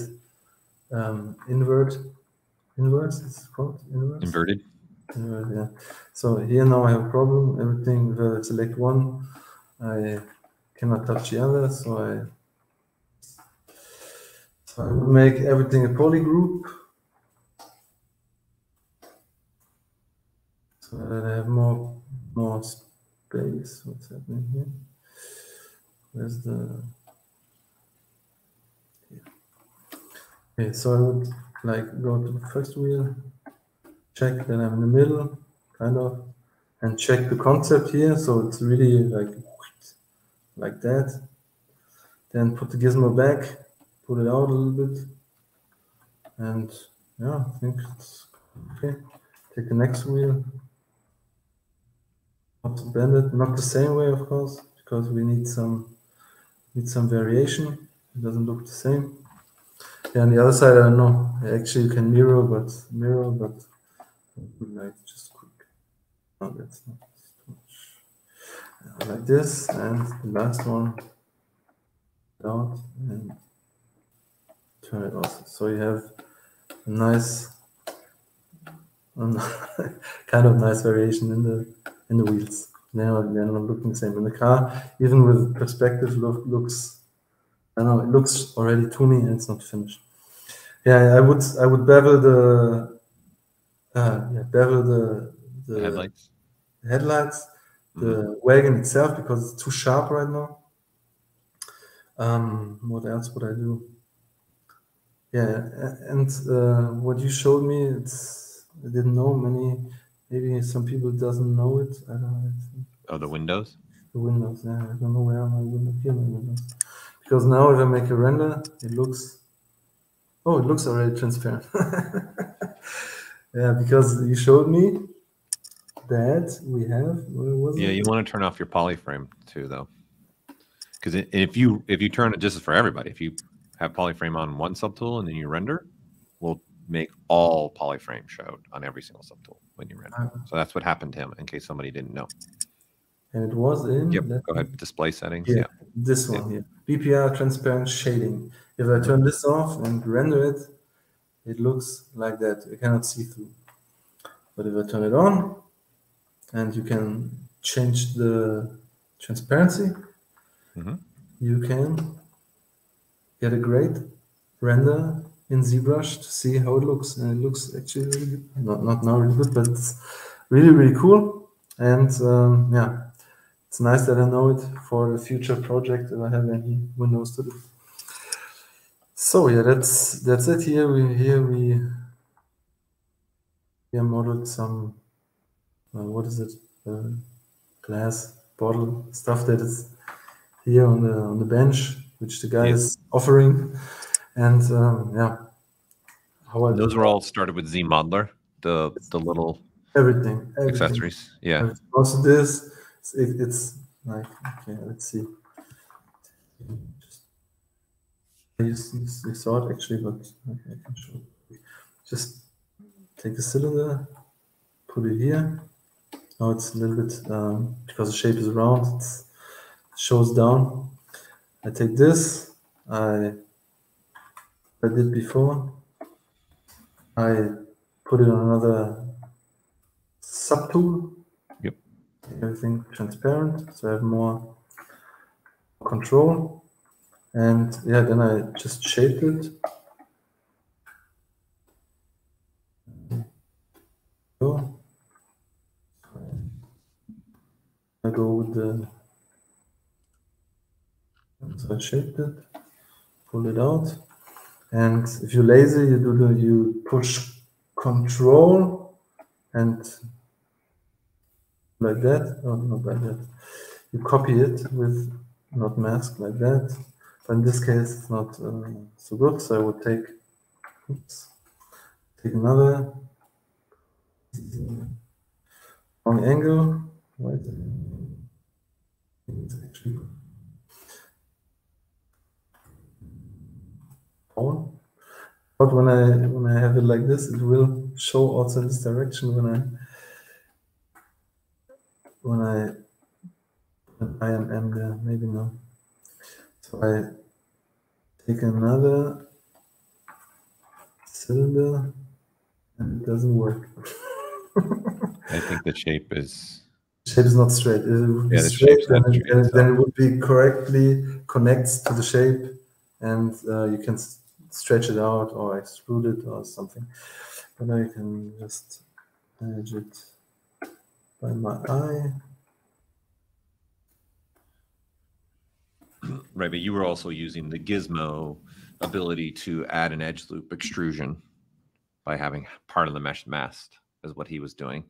um, invert. Inverse, it's called inverse. Inverted. Invert, yeah. So here now I have a problem. Everything, select one, I cannot touch the other. So I, so I will make everything a poly group. So that I have more more space. What's happening here? Where's the Okay, so I would like go to the first wheel, check that I'm in the middle, kind of, and check the concept here. So it's really like like that. Then put the gizmo back, pull it out a little bit, and yeah, I think it's okay. Take the next wheel. Also bend it, not the same way, of course, because we need some need some variation. It doesn't look the same. Yeah, on the other side, I don't know. Actually, you can mirror, but mirror, but like just quick. Oh, that's not too much. Uh, like this, and the last one out and turn it off. So you have a nice, kind of nice variation in the the wheels. Now they're not looking the same in the car. Even with perspective, look, looks. I know it looks already toony and it's not finished. Yeah, I would I would bevel the uh, yeah, bevel the the Headlights. headlights, the wagon itself because it's too sharp right now. Um, what else would I do? Yeah, and uh, what you showed me, it's I didn't know many. Maybe some people doesn't know it. I don't know. Oh, the windows. the windows. Yeah, I don't know where my windows. Here, my windows. Because now if I make a render, it looks. Oh, it looks already transparent. yeah, because you showed me that we have. What was Yeah, it? you want to turn off your polyframe too, though, because if you if you turn it just for everybody, if you have polyframe on one subtool and then you render, we'll make all polyframe showed on every single subtool when you render. Ah. So that's what happened to him. In case somebody didn't know. And it was in. Yep. Go ahead. Display settings. Yeah. Yeah. This Yeah. one here, BPR transparent shading. If I turn this off and render it, it looks like that. You cannot see through. But if I turn it on, and you can change the transparency, Mhm. you can get a great render in ZBrush to see how it looks. And it looks actually really good. Not, not now really good, but it's really, really cool. And um, yeah, it's nice that I know it for a future project if I have any windows to do. So yeah, that's that's it. Here we here we here modeled some uh, what is it uh, glass bottle stuff that is here on the on the bench, which the guy Yeah. is offering, and um, yeah, how I Those were all started with ZModeler, the the little everything, everything. accessories. Yeah. Everything. Also, this it's, it, it's like okay, let's see. Just, you, you, you saw it actually, but okay, I can show. Just take the cylinder, put it here. Now it's a little bit um, because the shape is round. It's, it shows down. I take this. I I did before. I put it on another subtool. Yep. Everything transparent, so I have more control. And yeah, then I just shaped it. Go. I go with the. So I shaped it, pull it out, and if you're lazy, you do the you push Control and like that. Oh, not like that. You copy it with not mask like that. But in this case, it's not uh, so good. So I would take, oops, take another wrong angle. Right. It's actually But when I when I have it like this, it will show also in this direction when I when I when I am M there, maybe no. So I take another cylinder and it doesn't work. I think the shape is shape is not straight. It would be Yeah, the straight, then, straight, then, it would be correctly connects to the shape, and uh, you can stretch it out or extrude it or something. But now you can just manage it by my eye. right, but you were also using the gizmo ability to add an edge loop extrusion by having part of the mesh masked, is what he was doing,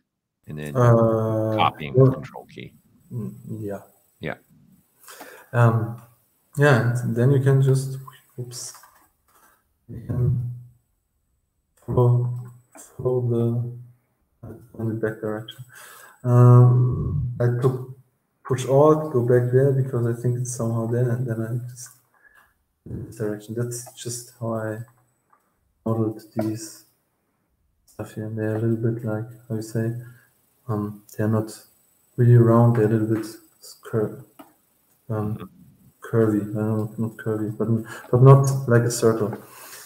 and then Uh, copying well, the control key. Mm, Yeah. Yeah. Um, yeah, and then you can just, oops, follow, follow the, the back direction. Um, I took push alt, go back there because I think it's somehow there, and then I just in this direction. That's just how I modeled these stuff here. They're a little bit like how you say, um, they're not really round. They're a little bit curved, um, curvy. I don't know, not curvy, but but not like a circle.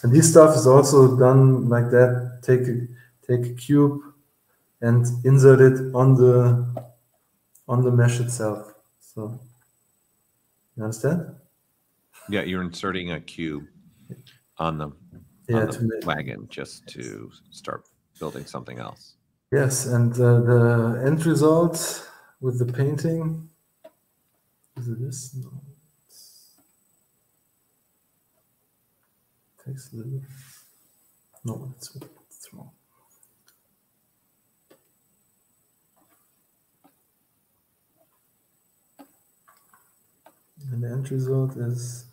And this stuff is also done like that. Take a, take a cube and insert it on the on the mesh itself. So you understand? Yeah, you're inserting a cube on the, Yeah, on to the make, wagon just to start building something else. yes, and uh, the end result with the painting is it this? No. A little. No, it's, it's wrong. And the end result is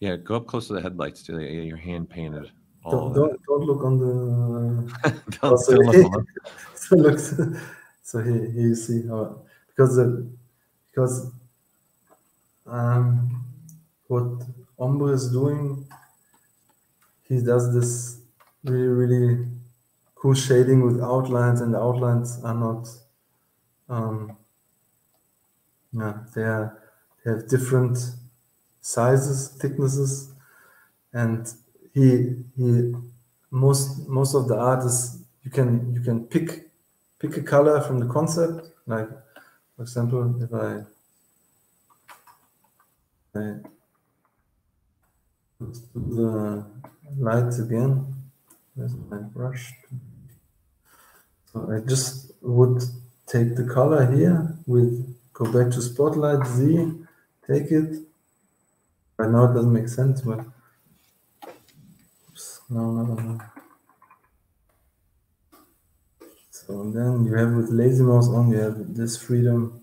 Yeah, go up close to the headlights. Do they, your hand painted all don't, don't, don't look on the don't, Also, don't look below. so look, so here, here you see how because the because um, what Hombre is doing, he does this really really cool shading with outlines, and the outlines are not um, yeah they are they have different sizes, thicknesses, and he he most most of the art is you can you can pick pick a color from the concept like for example if i I do the lights again. Where's my brush? So i just would take the color here with go back to spotlight z take it. Right now it doesn't make sense but oops, no no no no. So then you have with lazy mouse on, you have this freedom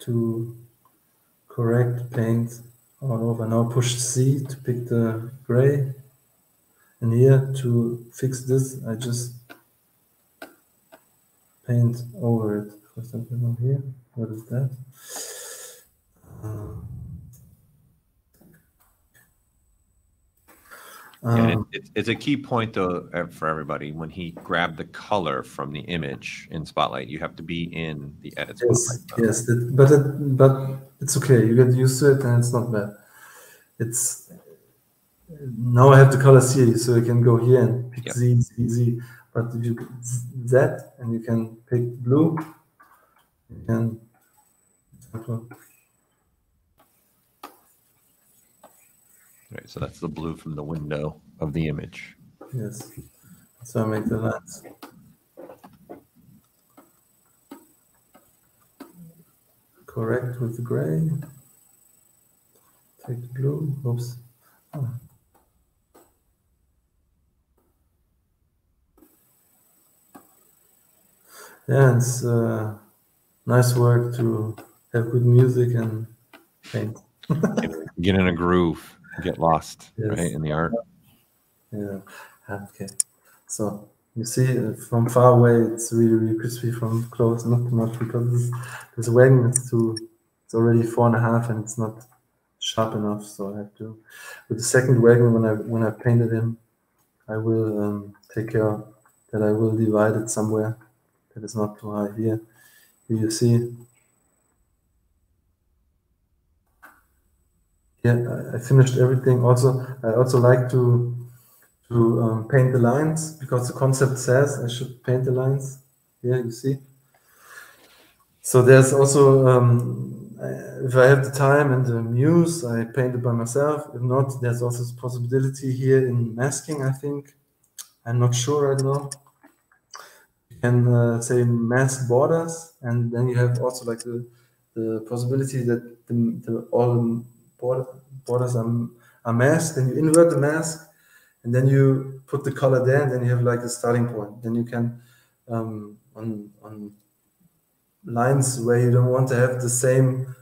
to correct paint all over. Now push C to pick the gray. And here to fix this, I just paint over it. For example, here, what is that? Uh, Yeah, and um, it, it's- it's a key point though uh, for everybody. When he grabbed the color from the image in Spotlight, you have to be in the edit Yes, yes, it, but it, but it's okay. You get used to it, and it's not bad. It's now I have the color C, so I can go here and pick Yep. Z, Z, Z. But if you get Z and you can pick blue, you can. Right, so that's the blue from the window of the image. Yes, so I make the lines. Correct with the gray. Take the blue. Oops. Oh. Yeah, it's uh, nice work to have good music and paint. Get in a groove, get lost, Yes. right, in the art. Yeah. Ah, Okay. So you see from far away, it's really, really crispy. From close, not too much because this, this wagon is too. It's already four and a half, and it's not sharp enough. So I have to. With the second wagon, when I when I painted him, I will um, take care that I will divide it somewhere that is not too high. Here, here you see. Yeah, I- finished everything. Also, I also like to to um, paint the lines because the concept says I should paint the lines. Here you see. So there's also um, if I have the time and the muse, I paint it by myself. If not, there's also this possibility here in masking. I think I'm not sure right now. You can uh, say mask borders, and then you have also like the the possibility that the, the all border, borders are, are masked. Then you invert the mask, and then you put the color there, and then you have like a starting point. Then you can um, on on lines where you don't want to have the same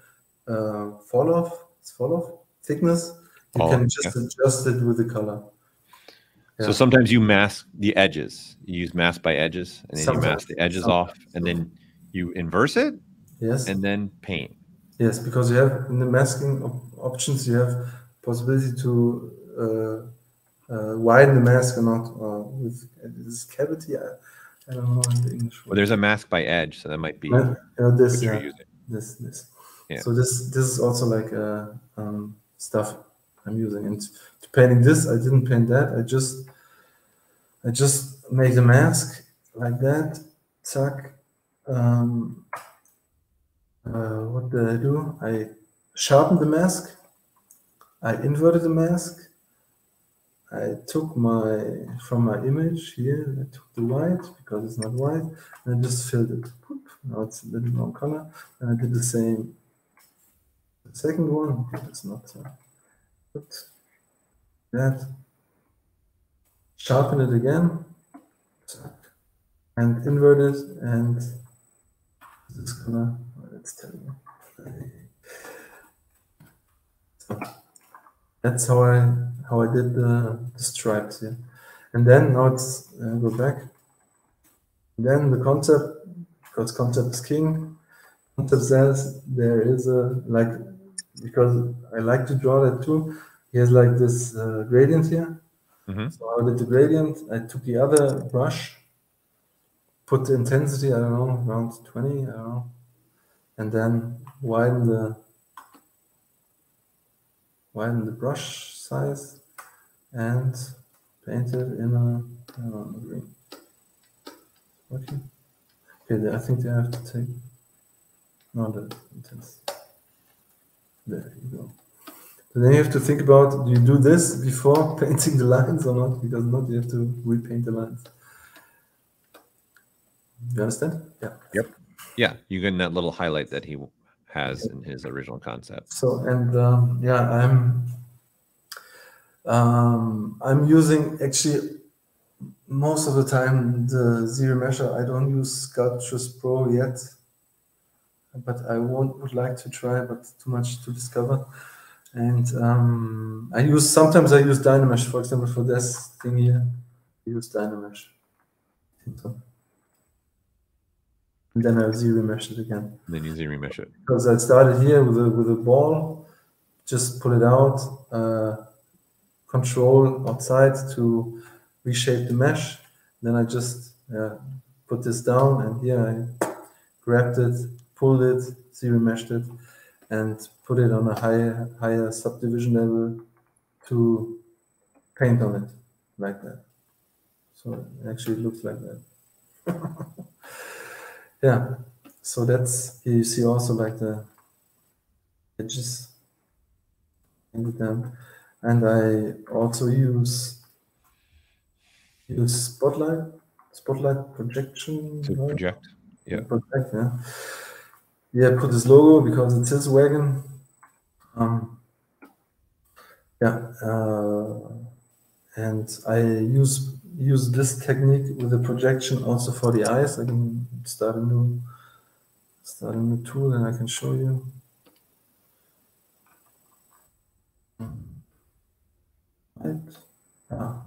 uh, fall off, it's fall off thickness. You Fall can just adjust it with the color. So sometimes you mask the edges. You use mask by edges, and then Sometimes, you mask the edges sometimes, off, and then you inverse it, Yes. and then paint. Yes, because you have in the masking options, you have possibility to uh, uh, widen the mask or not uh, with this cavity. I, I don't know in the English. Well, there's a mask by edge, so that might be Yeah, uh, this, yeah, using. this, this. Yeah. So this, this is also like uh, um, stuff I'm using. And to painting this, I didn't paint that. I just, I just made a mask like that. Tuck. Um, uh, what did I do? I sharpened the mask. I inverted the mask. I took my from my image here. I took the white because it's not white, and I just filled it. Now it's a little more color, and I did the same. The second one. It's not. Uh, good. That. Sharpen it again, and invert it, and this color. Let's tell you. That's how I how I did the, the stripes here. And then now it's uh, go back. Then the concept, because concept is king. Concept says there is a like because I like to draw that too. He has like this uh, gradient here. Mhm. So I did the gradient. I took the other brush, put the intensity. I don't know around twenty. I don't know, and then widen the widen the brush size and paint it in a, I don't green. Okay. Okay, I think they have to take, no, the intense. There you go. So then you have to think about, do you do this before painting the lines or not? Because not, you have to repaint the lines. You understand? Yeah. Yep. Yeah, you get that little highlight that he has in his original concept. So and um, yeah, I'm um, I'm using actually most of the time the ZRemesher. I don't use Sculptris Pro yet, but I won't would like to try, but too much to discover. And um, I use sometimes I use Dynamesh, for example, for this thing here. I use Dynamesh. So. And then I'll zero mesh it again And then you ZRemesh it. because I started here with a with a ball, just pull it out, uh, control outside to reshape the mesh. Then I just uh, put this down, and here I grabbed it, pulled it, ZRemeshed it, and put it on a higher higher subdivision level to paint on it like that. So it actually looks like that. yeah. So that's here you see also like the edges and them. And I also use use spotlight, spotlight projection. To right? project. Yeah. Project, yeah. Yeah, put this logo because it's his wagon. Um, yeah, uh, and I use use this technique with the projection also for the eyes. I can start a new start a new tool and I can show you. Right. Ah.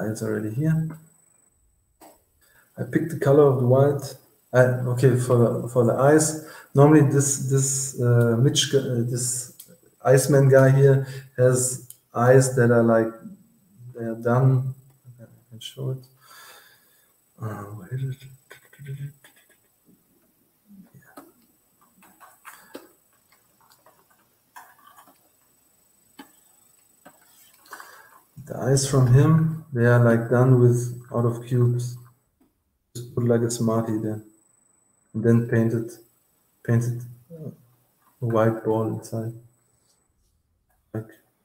It's already here. I picked the color of the white. I, okay, for the for the eyes. Normally, this this uh, Mitch, uh, this Iceman guy here has eyes that are like they are done. I can show it. Uh, where is it? The eyes from him, they are like done with out of cubes. Just put like a smarty there, and then painted, painted a white ball inside.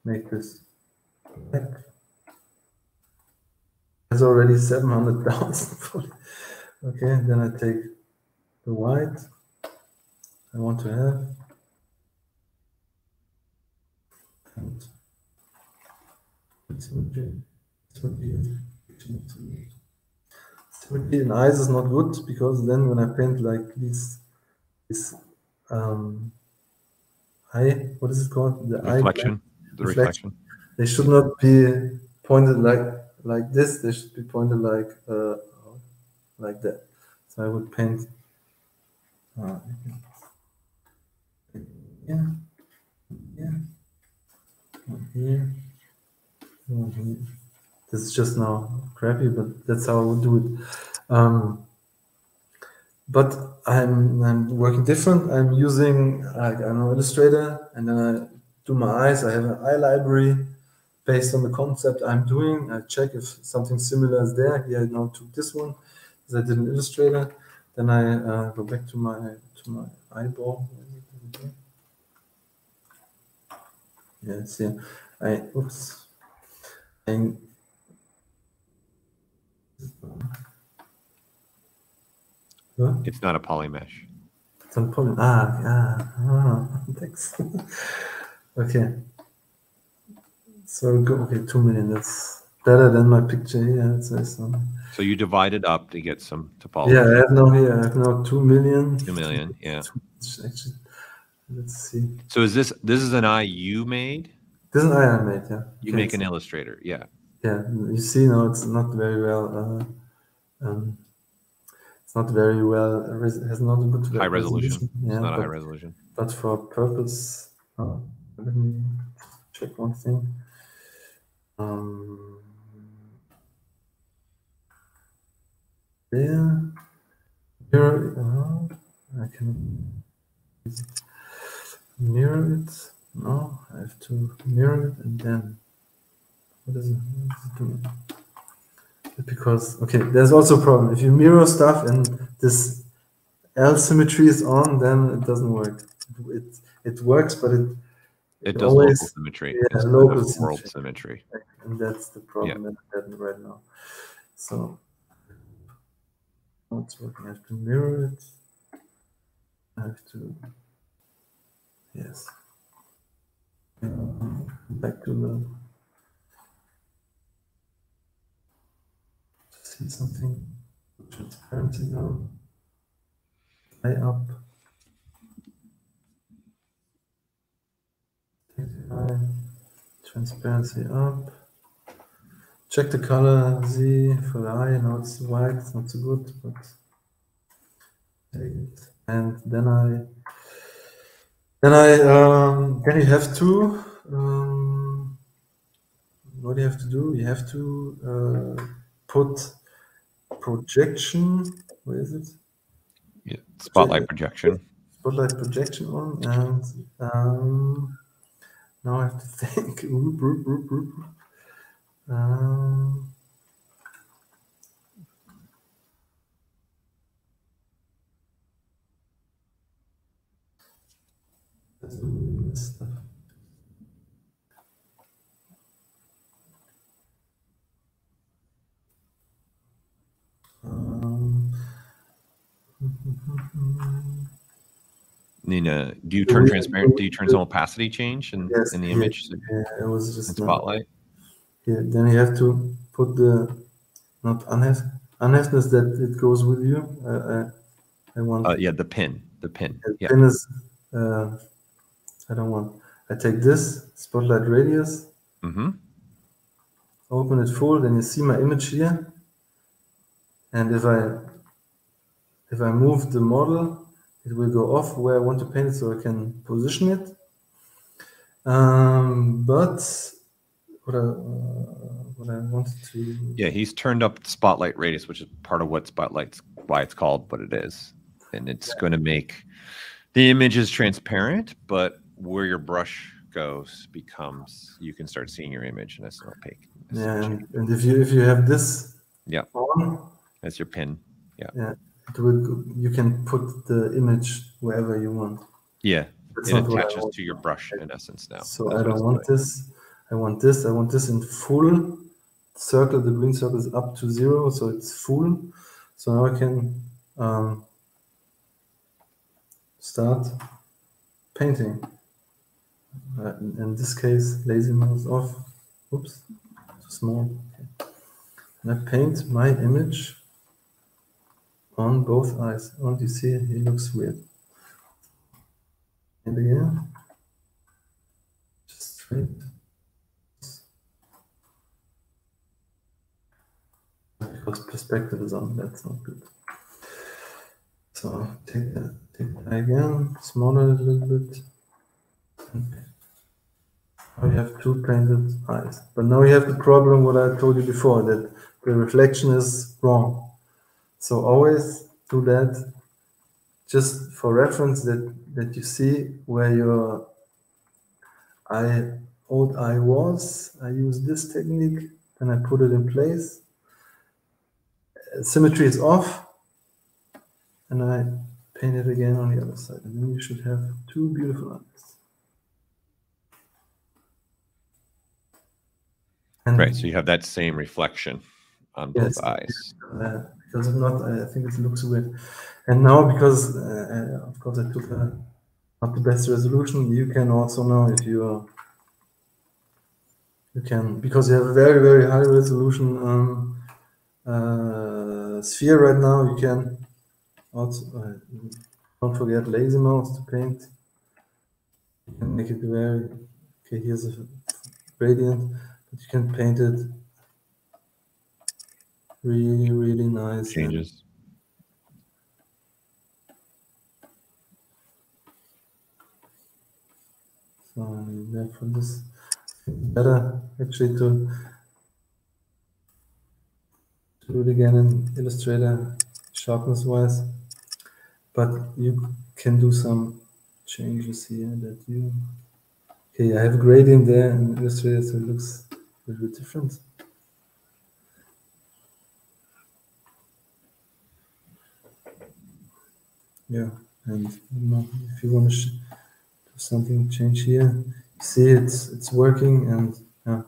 Make this. Like, there's already seven hundred thousand. okay, then I take the white I want to have. And be an eyes is not good because then when I paint like this, this um, eye, what is it called? The eye Reflection. The Reflection. they should not be pointed like like this. They should be pointed like uh, like that. So I would paint. Uh, yeah, here, one here, one here. This is just now crappy, but that's how I would do it. Um, but I'm I'm working different. I'm using like I know Illustrator, and then I do my eyes. I have an eye library based on the concept I'm doing. I check if something similar is there. Here I now took this one because I did an Illustrator. Then I uh, go back to my to my eyeball. Yeah, it's here. I oops. I Huh? It's not a polymesh. Some poly. Ah, ah, ah. Thanks. Okay. So go. Okay, two million. That's better than my picture here. It says so. So you divide it up to get some topology. Yeah, I have now here. I have now two million. Two million. Yeah. Actually, let's see. So is this this is an eye you made? This is an eye I made. Yeah. You Okay, make an illustrator. Yeah. Yeah, you see now it's not very well. Uh, um, it's not very well. res- has not a good High resolution. Yeah, It's not a high resolution. but for purpose, uh, let me check one thing. Um, there, mirror. Uh, I can mirror it. No, I have to mirror it and then. What is it? What is it doing? Because okay, there's also a problem. If you mirror stuff and this L symmetry is on, then it doesn't work. It it works, but it It does always- local symmetry. yeah, instead local world symmetry. symmetry. and that's the problem that I'm having right now. So it's working. I have to mirror it. I have to yes. Back to the see something transparency now. Eye up. Transparency up. Check the color, see for the eye. Now it's white, it's not so good, but take it. And then I then I um, then you have to um, what do you have to do? You have to uh, put projection. Where is it? Yeah. Spotlight projection. Spotlight projection on, and um, now I have to think. Um, stuff. Nina, do you turn transparent? Do you turn some opacity change in, Yes, in the image yeah, it was just not- Spotlight? Yeah, then you have to put the not unhef unheftness that it goes with you. Uh, I, I want Uh, yeah, the pin. The pin. the Yeah. pin is. Uh, I don't want. I take this spotlight radius, Mm-hmm. open it full, then you see my image here. And if I if I move the model, it will go off where I want to paint it, so I can position it. Um, but what I uh, what I wanted to Yeah, he's turned up spotlight radius, which is part of what spotlight's why it's called what it is. And it's going to make the image is transparent, but where your brush goes becomes you can start seeing your image and it's opaque. Yeah, and, and if you if you have this Yeah. on, That's your pin. It will you can put the image wherever you want. Yeah. That's It not what I attaches to your brush in essence now. So That's I don't want doing. this. I want this. I want this in full circle. The green circle is up to zero, so it's full. So now I can um, start painting. Uh, in, in this case, lazy mouse off. Oops, too small. And I paint my image on both eyes. Oh, you see, he looks weird. And again, just straight. Because perspective is on, that's not good. So take that, take that again, smaller a little bit. Now you have two painted eyes. But now you have the problem what I told you before, that the reflection is wrong. So always do that just for reference that, that you see where your eye, old eye was. I use this technique, then I put it in place. Symmetry is off, and I paint it again on the other side. And then you should have two beautiful eyes. And right, so you have that same reflection on both yes, eyes. Uh, because if not, I think it looks weird. And now, because uh, uh of course I took a, not the best resolution, you can also now, if you you can because you have a very very high resolution um, uh, sphere right now, you can also uh, don't forget lazy mouse to paint. You can make it very okay. Here's a gradient, but you can paint it really really nice. Changes. So therefore this better actually to do it again in Illustrator sharpness wise but you can do some changes here that you okay I have a gradient there in Illustrator so it looks a little bit different yeah and if you want to do something change here see it's it's working and yeah.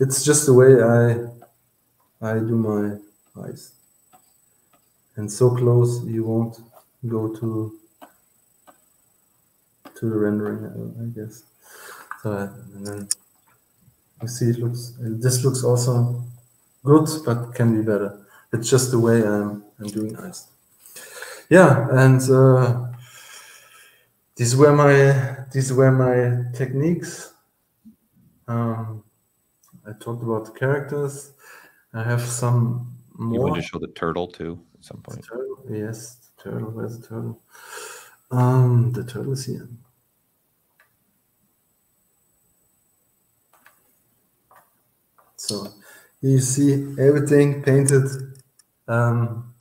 It's just the way I I do my eyes and so close you won't go to to the rendering I guess. So and then you see it looks this looks also good but can be better. It's just the way I'm I'm doing eyes yeah and uh, these were my these were my techniques um, I talked about the characters I have some more. You want to show the turtle too at some point? Turtle, yes, the turtle. Where's the turtle? Um, the turtle is here. So you see everything painted, um,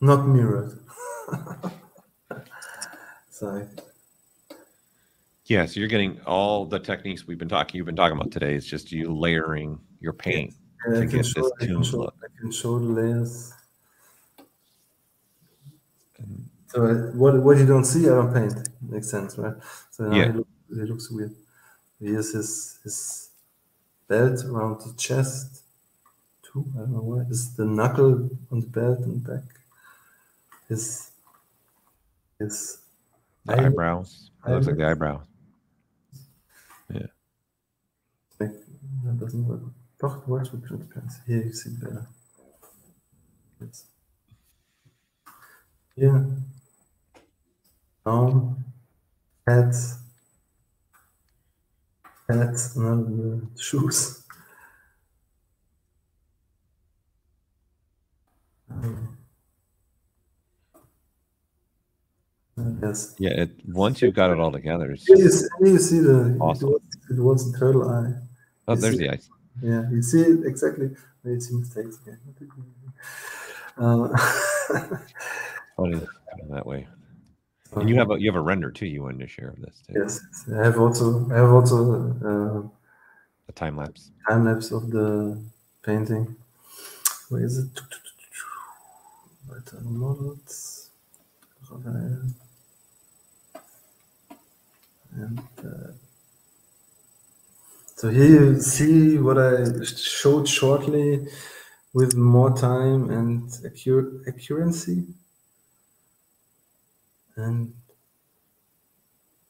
not mirrored. so yeah, so you're getting all the techniques we've been talking. You've been talking about today. It's just you layering your paint to get this show, tuned show, look. I can show the layers. So uh, what what you don't see, I don't paint. Makes sense, right? So yeah, it, look, it looks weird. Here's his his belt around the chest. Too, I don't know why. Is the knuckle on the belt and back? His his the eyebrows. It looks like the eyebrows. Yeah. That doesn't work. Doch, du wolltest mit Print Here you see better. Jetzt. Hier. Down. Heads. Heads and shoes. Um, yes. Yeah, it, once you've got it all together, it's you, see, you see the awesome. it was, a turtle eye. Oh, you there's see, the eye. Yeah, you see it exactly. Made some mistakes again. Uh, Funny that way. And you have a you have a render too. You wanted to share of this too. Yes, I have also I have also uh, a time lapse. Time lapse of the painting. Where is it? Weiter models. And uh, so here you see what I showed shortly with more time and accuracy. And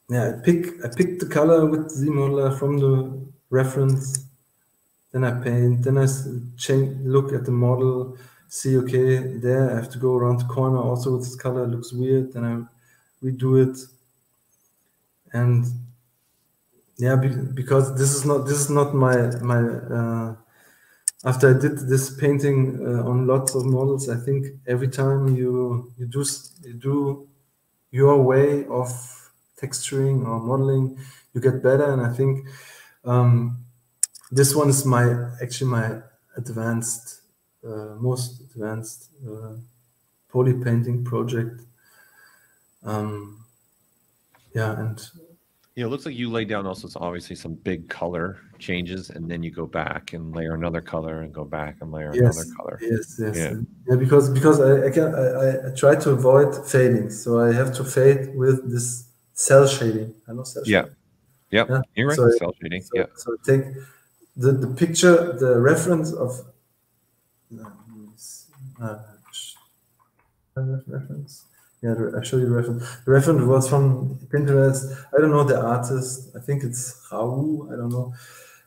yeah, I pick I pick the color with ZModeler from the reference. Then I paint. Then I change, look at the model, see okay, there I have to go around the corner also with this color. Looks weird. Then I redo it, and yeah because this is not this is not my my uh, after i did this painting uh, on lots of models i think every time you you do you do your way of texturing or modeling you get better. And I think um, this one is my actually my advanced, uh, most advanced uh, poly painting project. Um, yeah, and yeah, it looks like you lay down also some, obviously some big color changes, and then you go back and layer another color, and go back and layer yes, another color. Yes, yes, Yeah. yeah. because because I I, can, I I try to avoid fading, so I have to fade with this cel shading. I know cel Yeah. shading. Yep, Yeah, you're right. so- cel shading. So, yeah, so take the, the picture, the reference of uh, uh, reference. Yeah, the- I show you the reference. The reference was from Pinterest. I don't know the artist. I think it's Raoult. I don't know.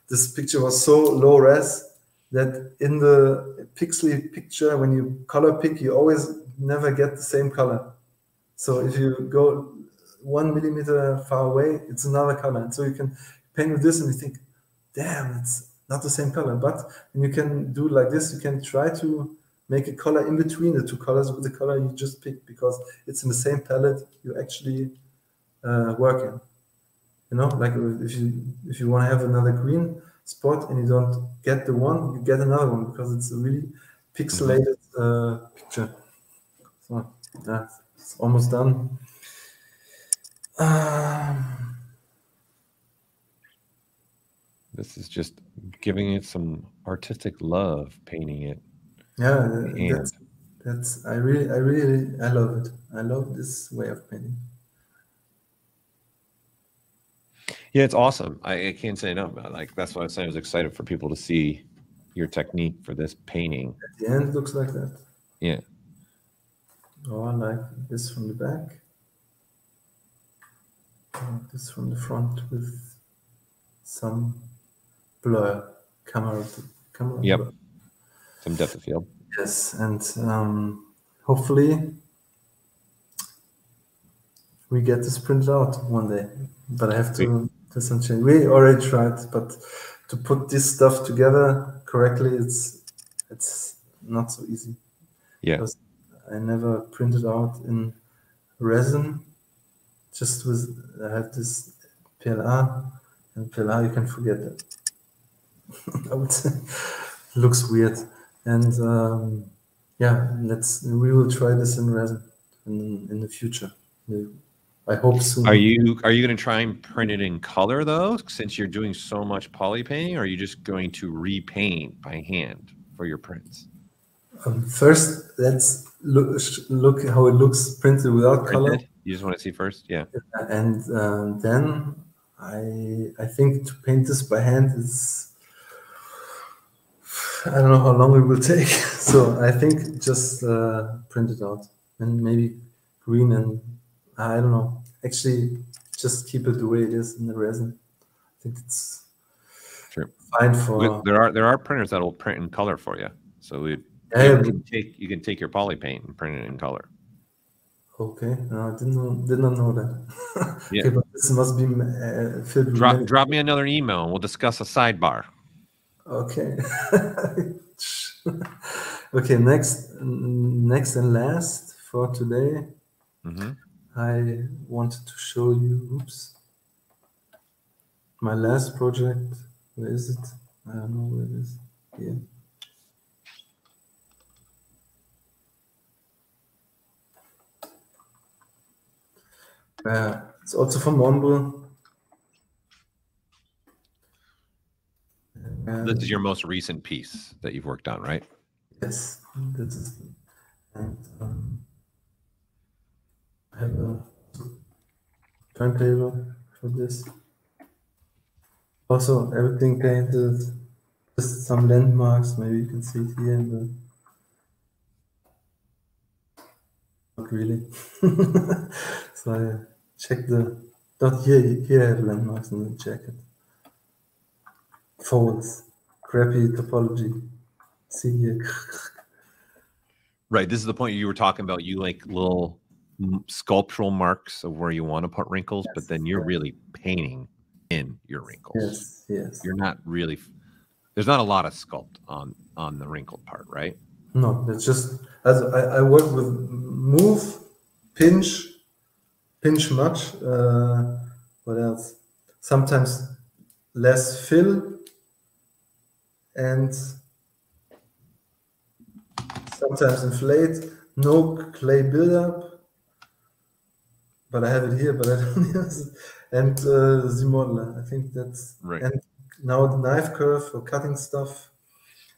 This picture was so low res that in the pixely picture, when you color pick, you always never get the same color. So if you go one millimeter far away, it's another color. And so you can paint with this and you think, damn, it's not the same color. But you can do like this, you can try to make a color in between the two colors with the color you just picked because it's in the same palette you actually uh, work in. You know, like if you if you want to have another green spot and you don't get the one, you get another one because it's a really pixelated uh, picture. So yeah, it's almost done. Um, this is just giving it some artistic love, painting it. Yeah, uh, And that's, that's I really I really I love it. I love this way of painting. yeah, it's awesome. I, I can't say enough about. It. Like that's why I was saying I was excited for people to see your technique for this painting. At the end, it looks like that. Yeah. Oh, or like this from the back. Or this from the front with some blur camera camera. Yep. blur. Some depth of field. Yes, and um, hopefully we get this printed out one day. But I have to do some change. We already tried, but to put this stuff together correctly, it's it's not so easy. Yeah. Because I never printed out in resin. Just with I have this PLA, and PLA you can forget it. I would say looks weird, and um, yeah, let's we will try this in resin in in the future. I hope soon. Are you are you going to try and print it in color though? Since you're doing so much poly painting, or are you just going to repaint by hand for your prints? Um, first, let's look look how it looks printed without color. You just want to see first, yeah. and um, then I I think to paint this by hand is I don't know how long it will take. so I think just uh, print it out and maybe green and I don't know. Actually, just keep it the way it is in the resin. I think it's Sure. fine for. There are there are printers that will print in color for you. So we Yeah, you can take you can take your poly paint and print it in color. okay, no, I didn't know, did not know that. Yeah. okay, but this must be uh, filled Drop drop me another email and we'll discuss a sidebar. Okay. okay, next next and last for today, hmm I wanted to show you oops. My last project. Where is it? I don't know where it is. Yeah. Uh, it's also from Hombre. Uh, This is your most recent piece that you've worked on, right? Yes, this is, and um, I have a turntable for this. Also, everything painted, just some landmarks. Maybe you can see it here in the. Not really. so I check the. Not here. Here I have landmarks in the jacket. Folds, crappy topology. See here. Right. This is the point you were talking about. You like little sculptural marks of where you want to put wrinkles, but then you're yeah. really painting in your wrinkles. Yes, yes. You're not really. There's not a lot of sculpt on on the wrinkled part, right? No, it's just as I, I work with move, pinch, pinch much. Uh, what else? sometimes less fill and sometimes inflate, no clay buildup, but I have it here, but I don't use it. And uh, the modeler, I think that's Right. and now the knife curve for cutting stuff,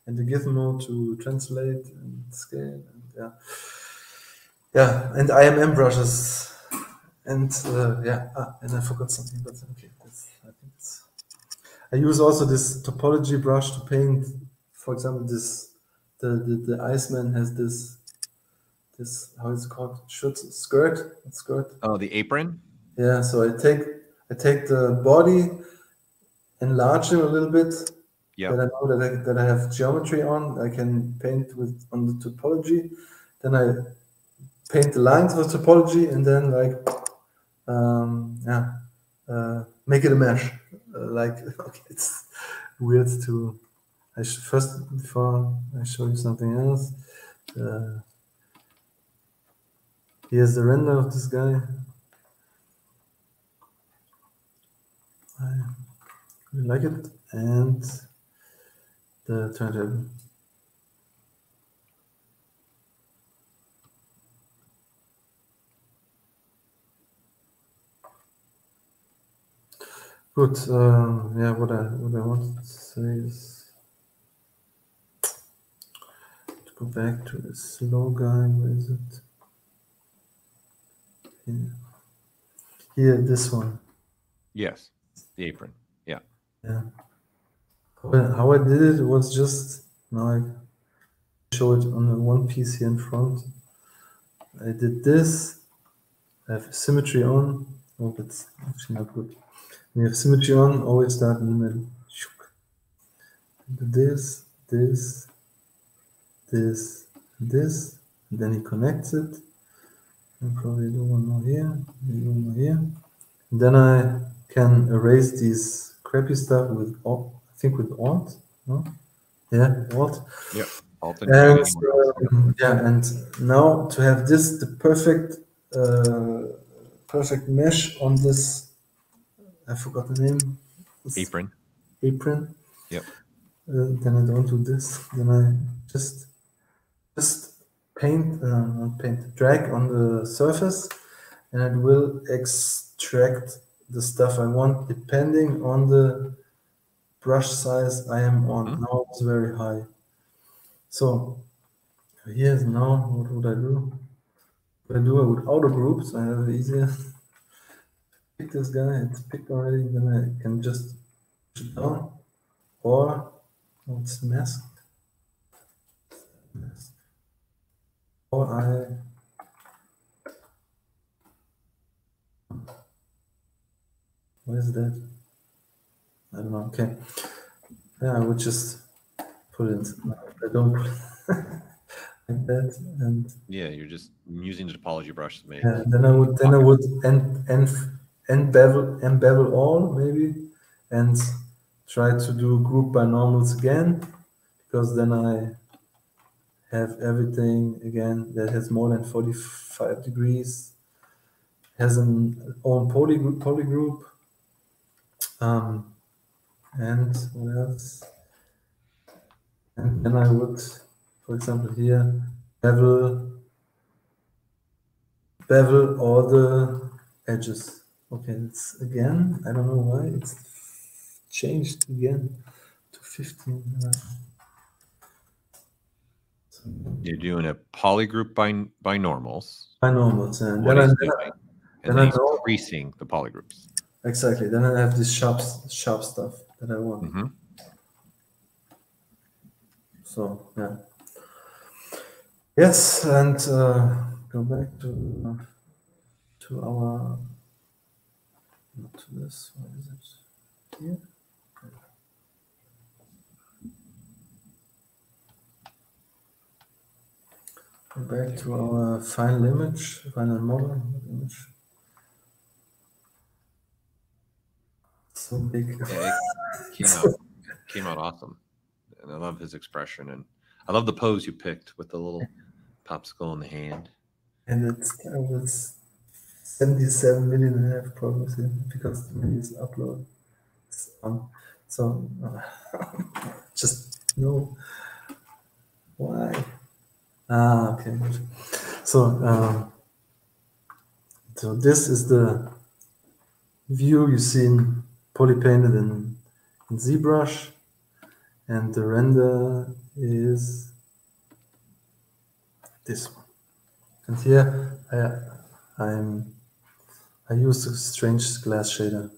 and the gizmo to translate and scale, and yeah, yeah, and IMM brushes, and uh, yeah, ah, and I forgot something, but okay, that's, I think it's. I use also this topology brush to paint, for example, this the the, the Iceman has this this how is it called shirt skirt skirt Oh, the apron. yeah, so I take I take the body, enlarge him a little bit. Yeah. That I know that I, that I have geometry on. I can paint with on the topology. Then I paint the lines with topology, and then like, um, yeah, uh, make it a mesh. Like okay, it's weird to. I should first before I show you something else. Uh, here's the render of this guy. I really like it. And the turntable. Good. Uh, yeah, what I what I wanted to say is to go back to the slow guy. Where is it? Here. Here, this one. Yes, the apron. Yeah. Yeah. How I did it was just now I show it on the one piece here in front. I did this. I have symmetry on. Oh, that's actually not good. When you have symmetry on, always start in the middle. This, this, this, this. And then he connects it. And probably do one more here, maybe one more here. And then I can erase these crappy stuff with I think with alt, no? Yeah, alt. Alton, And um, yeah, and now to have this the perfect uh, perfect mesh on this I forgot the name. This apron. apron. Yep. Uh, then I don't do this. Then I just just paint, uh, paint, drag on the surface, and it will extract the stuff I want depending on the brush size I am on. Mhm. Now it's very high. So here's now what would I do? What I do I would auto group, so I have it easier. Pick this guy, it's picked already, then I can just push it down. Or oh, it's masked. Masked. Or I what is that? I don't know. Okay. Yeah, I would just put it. I don't put like that, and Yeah, you're just using the topology brush to make. yeah, then I would then I would end end end bevel all maybe, and try to do group by normals again, because then I have everything again that has more than forty five degrees, has an own poly poly group. Um, and what else? And then I would, for example, here bevel bevel all the edges. Okay, it's again, I don't know why it's changed again to 15. Uh, so You're doing a polygroup by by normals. by normals, and What then I, he's then doing, and then increasing the polygroups. exactly, then I have this sharp sharp stuff that I want. hmm So yeah. Yes, and uh, go back to to our not to this. What is it here? Go back to our final image, final model image. So big. Yeah, came out came out awesome, and I love his expression, and I love the pose you picked with the little popsicle in the hand. And it's I was 77 million and a half progress in because the video is upload. So just no. Why? Ah, okay. So, um, so this is the view you see in poly painted in, in ZBrush, and the render is this one. And here I, I'm I use a strange glass shader.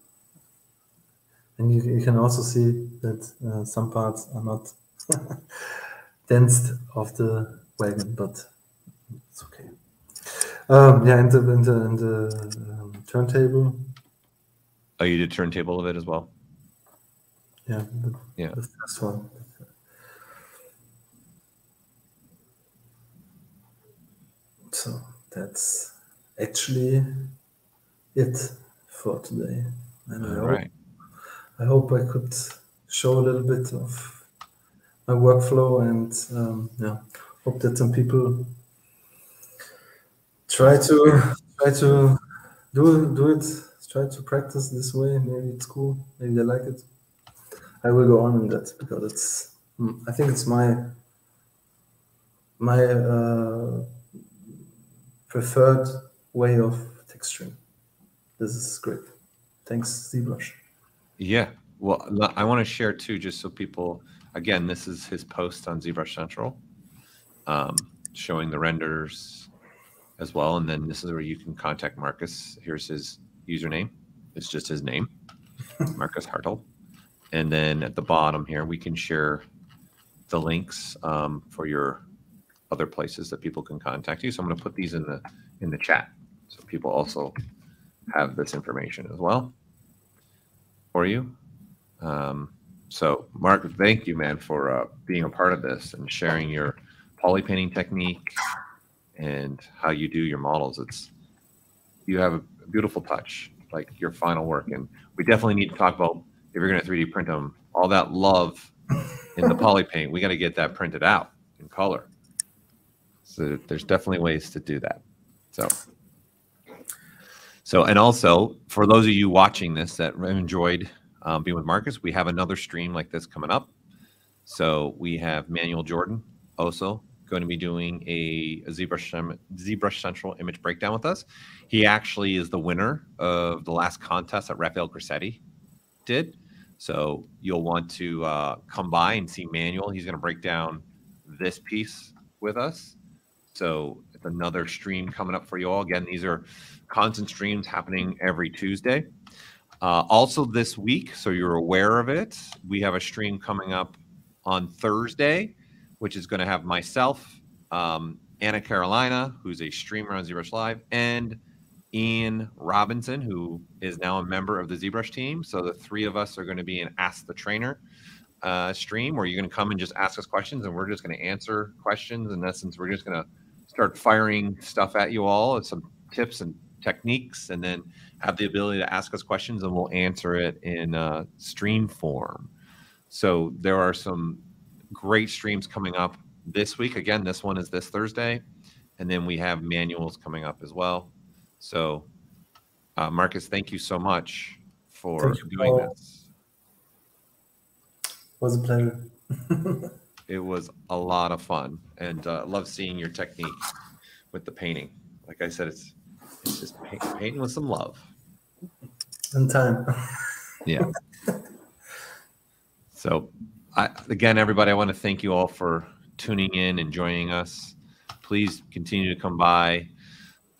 And you, you can also see that uh, some parts are not densed of the wagon, but it's okay. Um, yeah, and the, and the, and the um, turntable. Oh, you did turntable of it as well? Yeah, the, yeah. the first one. So that's actually it for today. And I, hope, right. I hope I could show a little bit of my workflow and um, yeah, hope that some people try to try to do do it, try to practice this way. Maybe it's cool. Maybe they like it. I will go on in that because it's. Hmm, I think it's my my uh, preferred way of texturing. This is great. Thanks, ZBrush. Yeah. Well, I want to share too, just so people, again, this is his post on ZBrush Central, um, showing the renders as well. And then this is where you can contact Markus. Here's his username. It's just his name, Markus Haertel. And then at the bottom here, we can share the links um, for your other places that people can contact you. So I'm going to put these in the in the chat so people also have this information as well for you. Um, so, Mark, thank you, man, for uh, being a part of this and sharing your poly painting technique and how you do your models. It's you have a beautiful touch, like your final work, and we definitely need to talk about if you're going to 3D print them, all that love in the poly paint. We got to get that printed out in color. So there's definitely ways to do that. So. So, and also for those of you watching this that enjoyed um, being with Markus, we have another stream like this coming up. So we have Manuel Jordan also going to be doing a, a ZBrush, ZBrush Central image breakdown with us. He actually is the winner of the last contest that Rafael Grassetti did. So you'll want to uh, come by and see Manuel. He's going to break down this piece with us. So it's another stream coming up for you all. Again, these are constant streams happening every Tuesday. Uh, also, this week, so you're aware of it, we have a stream coming up on Thursday, which is going to have myself, um, Anna Carolina, who's a streamer on ZBrush Live, and Ian Robinson, who is now a member of the ZBrush team. So the three of us are going to be an Ask the Trainer uh, stream where you're going to come and just ask us questions, and we're just going to answer questions. In essence, we're just going to start firing stuff at you all, some tips and techniques and then have the ability to ask us questions and we'll answer it in uh, stream form. So there are some great streams coming up this week. Again, this one is this Thursday. And then we have Manuel's coming up as well. So, uh, Markus, thank you so much for doing Paul. this. It was a pleasure. it was a lot of fun and uh, love seeing your technique with the painting. Like I said, it's just paint, painting with some love. And time. yeah. So, I, again, everybody, I want to thank you all for tuning in and joining us. Please continue to come by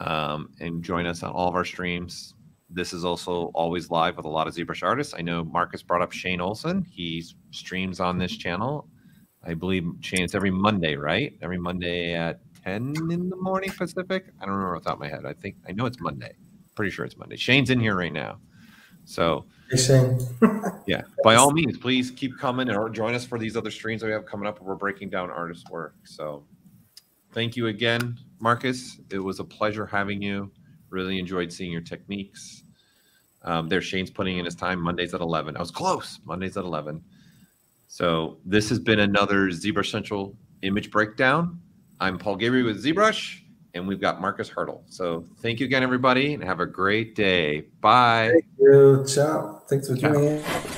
um, and join us on all of our streams. This is also always live with a lot of ZBrush artists. I know Markus brought up Shane Olson. He streams on this channel. I believe Shane, it's every Monday, right? Every Monday at 10 in the morning Pacific. I don't remember off the top of my head. I think I know it's Monday. Pretty sure it's Monday. Shane's in here right now. So hey Shane. yeah. By all means, please keep coming or join us for these other streams that we have coming up. Where we're breaking down artist work. So thank you again, Markus. It was a pleasure having you. Really enjoyed seeing your techniques. Um, there, Shane's putting in his time. Mondays at 11. I was close. Mondays at 11. So this has been another ZBrush Central image breakdown. I'm Paul Gaboury with ZBrush, and we've got Markus Haertel. So thank you again, everybody, and have a great day. Bye. Thank you. Ciao. Thanks for in.